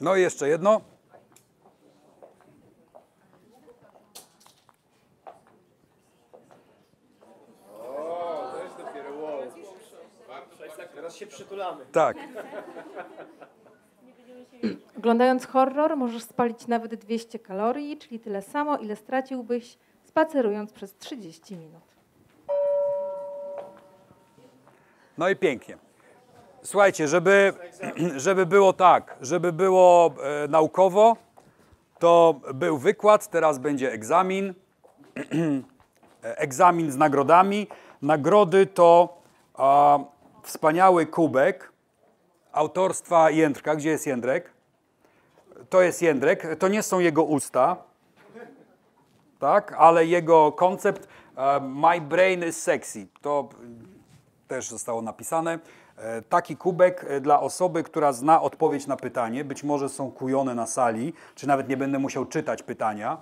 No i jeszcze jedno. O, to jest dopiero wow. Teraz się przytulamy. Tak. Oglądając horror możesz spalić nawet 200 kalorii, czyli tyle samo, ile straciłbyś spacerując przez 30 minut. No i pięknie. Słuchajcie, żeby, żeby było tak, żeby było e, naukowo, to był wykład, teraz będzie egzamin. egzamin z nagrodami. Nagrody to a, wspaniały kubek autorstwa Jędrka. Gdzie jest Jędrek? To jest Jędrek. To nie są jego usta, tak? ale jego koncept e, My brain is sexy. To też zostało napisane. E, Taki kubek e, dla osoby, która zna odpowiedź na pytanie. Być może są kujone na sali, czy nawet nie będę musiał czytać pytania.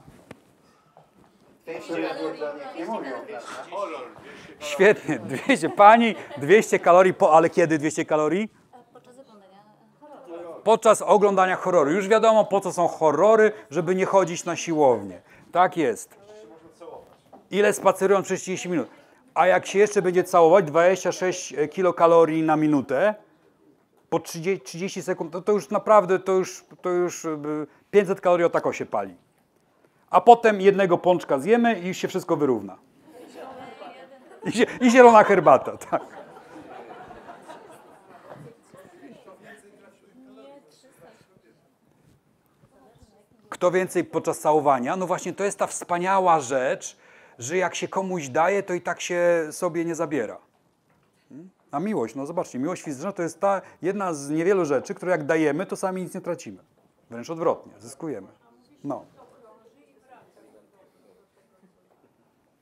Nie mówią. Świetnie, 200 pani, 200 kalorii, po, ale kiedy 200 kalorii? Podczas oglądania horroru. Już wiadomo, po co są horrory, żeby nie chodzić na siłownię. Tak jest. Ile spacerują przez 30 minut? A jak się jeszcze będzie całować, 26 kilokalorii na minutę, po 30, 30 sekund, to, to już naprawdę, to już, to już y, 500 kalorii o tako się pali. A potem jednego pączka zjemy i już się wszystko wyrówna. I, zie- I zielona herbata, tak. Kto więcej podczas całowania? No właśnie, to jest ta wspaniała rzecz, że jak się komuś daje, to i tak się sobie nie zabiera. Hmm? A miłość, no zobaczcie, miłość fizyczna to jest ta jedna z niewielu rzeczy, które jak dajemy, to sami nic nie tracimy. Wręcz odwrotnie, zyskujemy. No.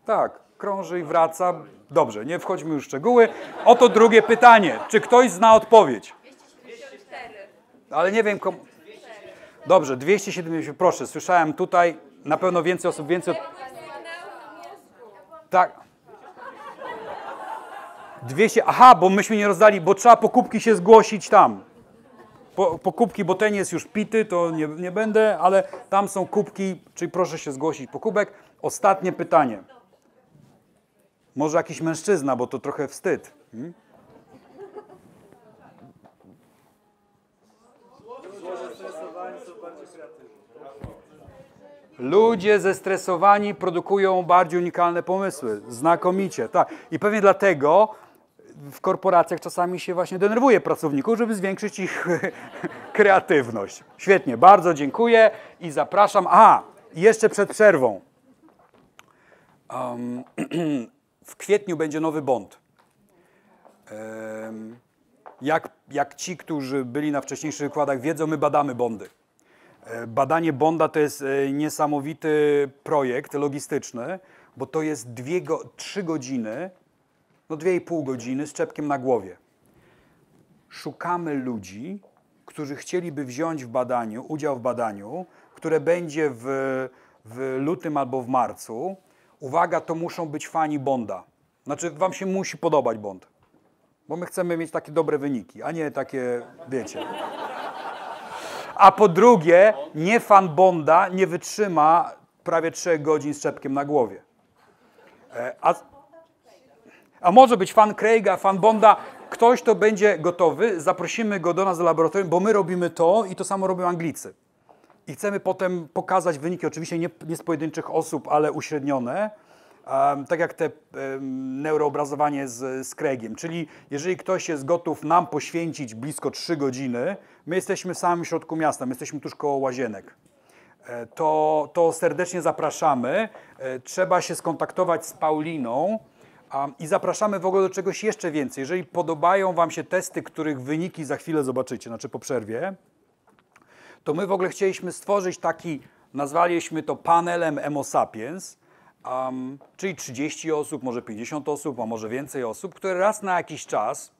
Tak, krąży i wraca. Dobrze, nie wchodźmy już w szczegóły. Oto drugie pytanie. Czy ktoś zna odpowiedź? Ale nie wiem komu. Dobrze, 270, proszę, słyszałem tutaj na pewno więcej osób, więcej. Tak. 200, aha, bo myśmy nie rozdali, bo trzeba po kubki się zgłosić tam. Po, po kubki, bo ten jest już pity, to nie, nie będę, ale tam są kubki, czyli proszę się zgłosić po kubek. Ostatnie pytanie. Może jakiś mężczyzna, bo to trochę wstyd. Hmm? Ludzie zestresowani produkują bardziej unikalne pomysły. Znakomicie, tak. I pewnie dlatego w korporacjach czasami się właśnie denerwuje pracowników, żeby zwiększyć ich kreatywność. Świetnie, bardzo dziękuję i zapraszam. A, jeszcze przed przerwą. Um, w kwietniu będzie nowy Bond. Jak, jak ci, którzy byli na wcześniejszych wykładach wiedzą, my badamy bondy. E, Badanie bonda to jest e, niesamowity projekt logistyczny, bo to jest dwie go, trzy godziny, no dwie i pół godziny z czepkiem na głowie. Szukamy ludzi, którzy chcieliby wziąć w badaniu, udział w badaniu, które będzie w, w lutym albo w marcu. Uwaga, to muszą być fani Bonda. Znaczy, wam się musi podobać Bond. Bo my chcemy mieć takie dobre wyniki, a nie takie, wiecie. A po drugie, nie fan Bonda nie wytrzyma prawie trzech godzin z czepkiem na głowie. E, A, a może być fan Craiga, fan Bonda. Ktoś, kto będzie gotowy, zaprosimy go do nas do laboratorium, bo my robimy to i to samo robią Anglicy. I chcemy potem pokazać wyniki, oczywiście nie, nie z pojedynczych osób, ale uśrednione, um, tak jak te um, neuroobrazowanie z, z Craigiem. Czyli jeżeli ktoś jest gotów nam poświęcić blisko 3 godziny, my jesteśmy w samym środku miasta, my jesteśmy tuż koło Łazienek. E, To, to serdecznie zapraszamy. E, Trzeba się skontaktować z Pauliną a, i zapraszamy w ogóle do czegoś jeszcze więcej. Jeżeli podobają Wam się testy, których wyniki za chwilę zobaczycie, znaczy po przerwie, to my w ogóle chcieliśmy stworzyć taki, nazwaliśmy to panelem Emo Sapiens, um, czyli 30 osób, może 50 osób, a może więcej osób, które raz na jakiś czas,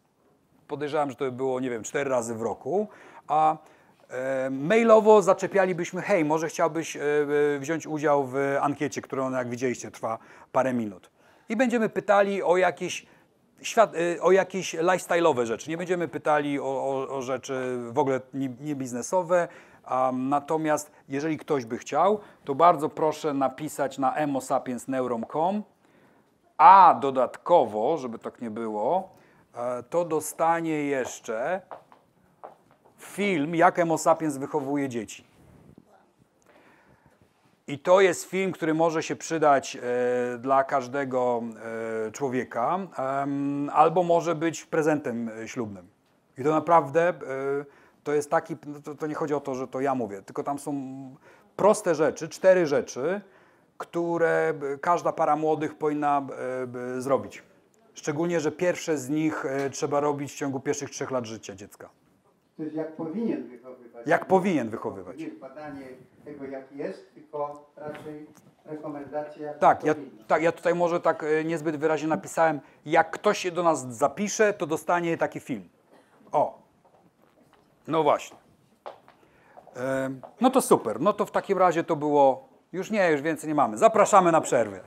podejrzewam, że to by było, nie wiem, 4 razy w roku, a e, mailowo zaczepialibyśmy, hej, może chciałbyś e, e, wziąć udział w ankiecie, którą, jak widzieliście, trwa parę minut. I będziemy pytali o jakieś świat, y, o jakieś lifestyle'owe rzeczy. Nie będziemy pytali o, o, o rzeczy w ogóle nie, nie natomiast jeżeli ktoś by chciał, to bardzo proszę napisać na emosapiensneuron.com, a dodatkowo, żeby tak nie było, e, to dostanie jeszcze film, jak Emo Sapiens wychowuje dzieci. I to jest film, który może się przydać e, dla każdego e, człowieka, albo może być prezentem ślubnym. I to naprawdę to jest taki, no to, to nie chodzi o to, że to ja mówię, tylko tam są proste rzeczy, cztery rzeczy, które każda para młodych powinna e, zrobić. Szczególnie, że pierwsze z nich e, trzeba robić w ciągu pierwszych trzech lat życia dziecka. To jest jak powinien wychowywać. Jak powinien wychowywać. Nie badanie tego, jaki jest, tylko raczej rekomendacja. jak Tak, ja, tak, ja tutaj może tak e, niezbyt wyraźnie napisałem, jak ktoś się do nas zapisze, to dostanie taki film. O, no właśnie. No to super, no to w takim razie to było, już nie, już więcej nie mamy. Zapraszamy na przerwę.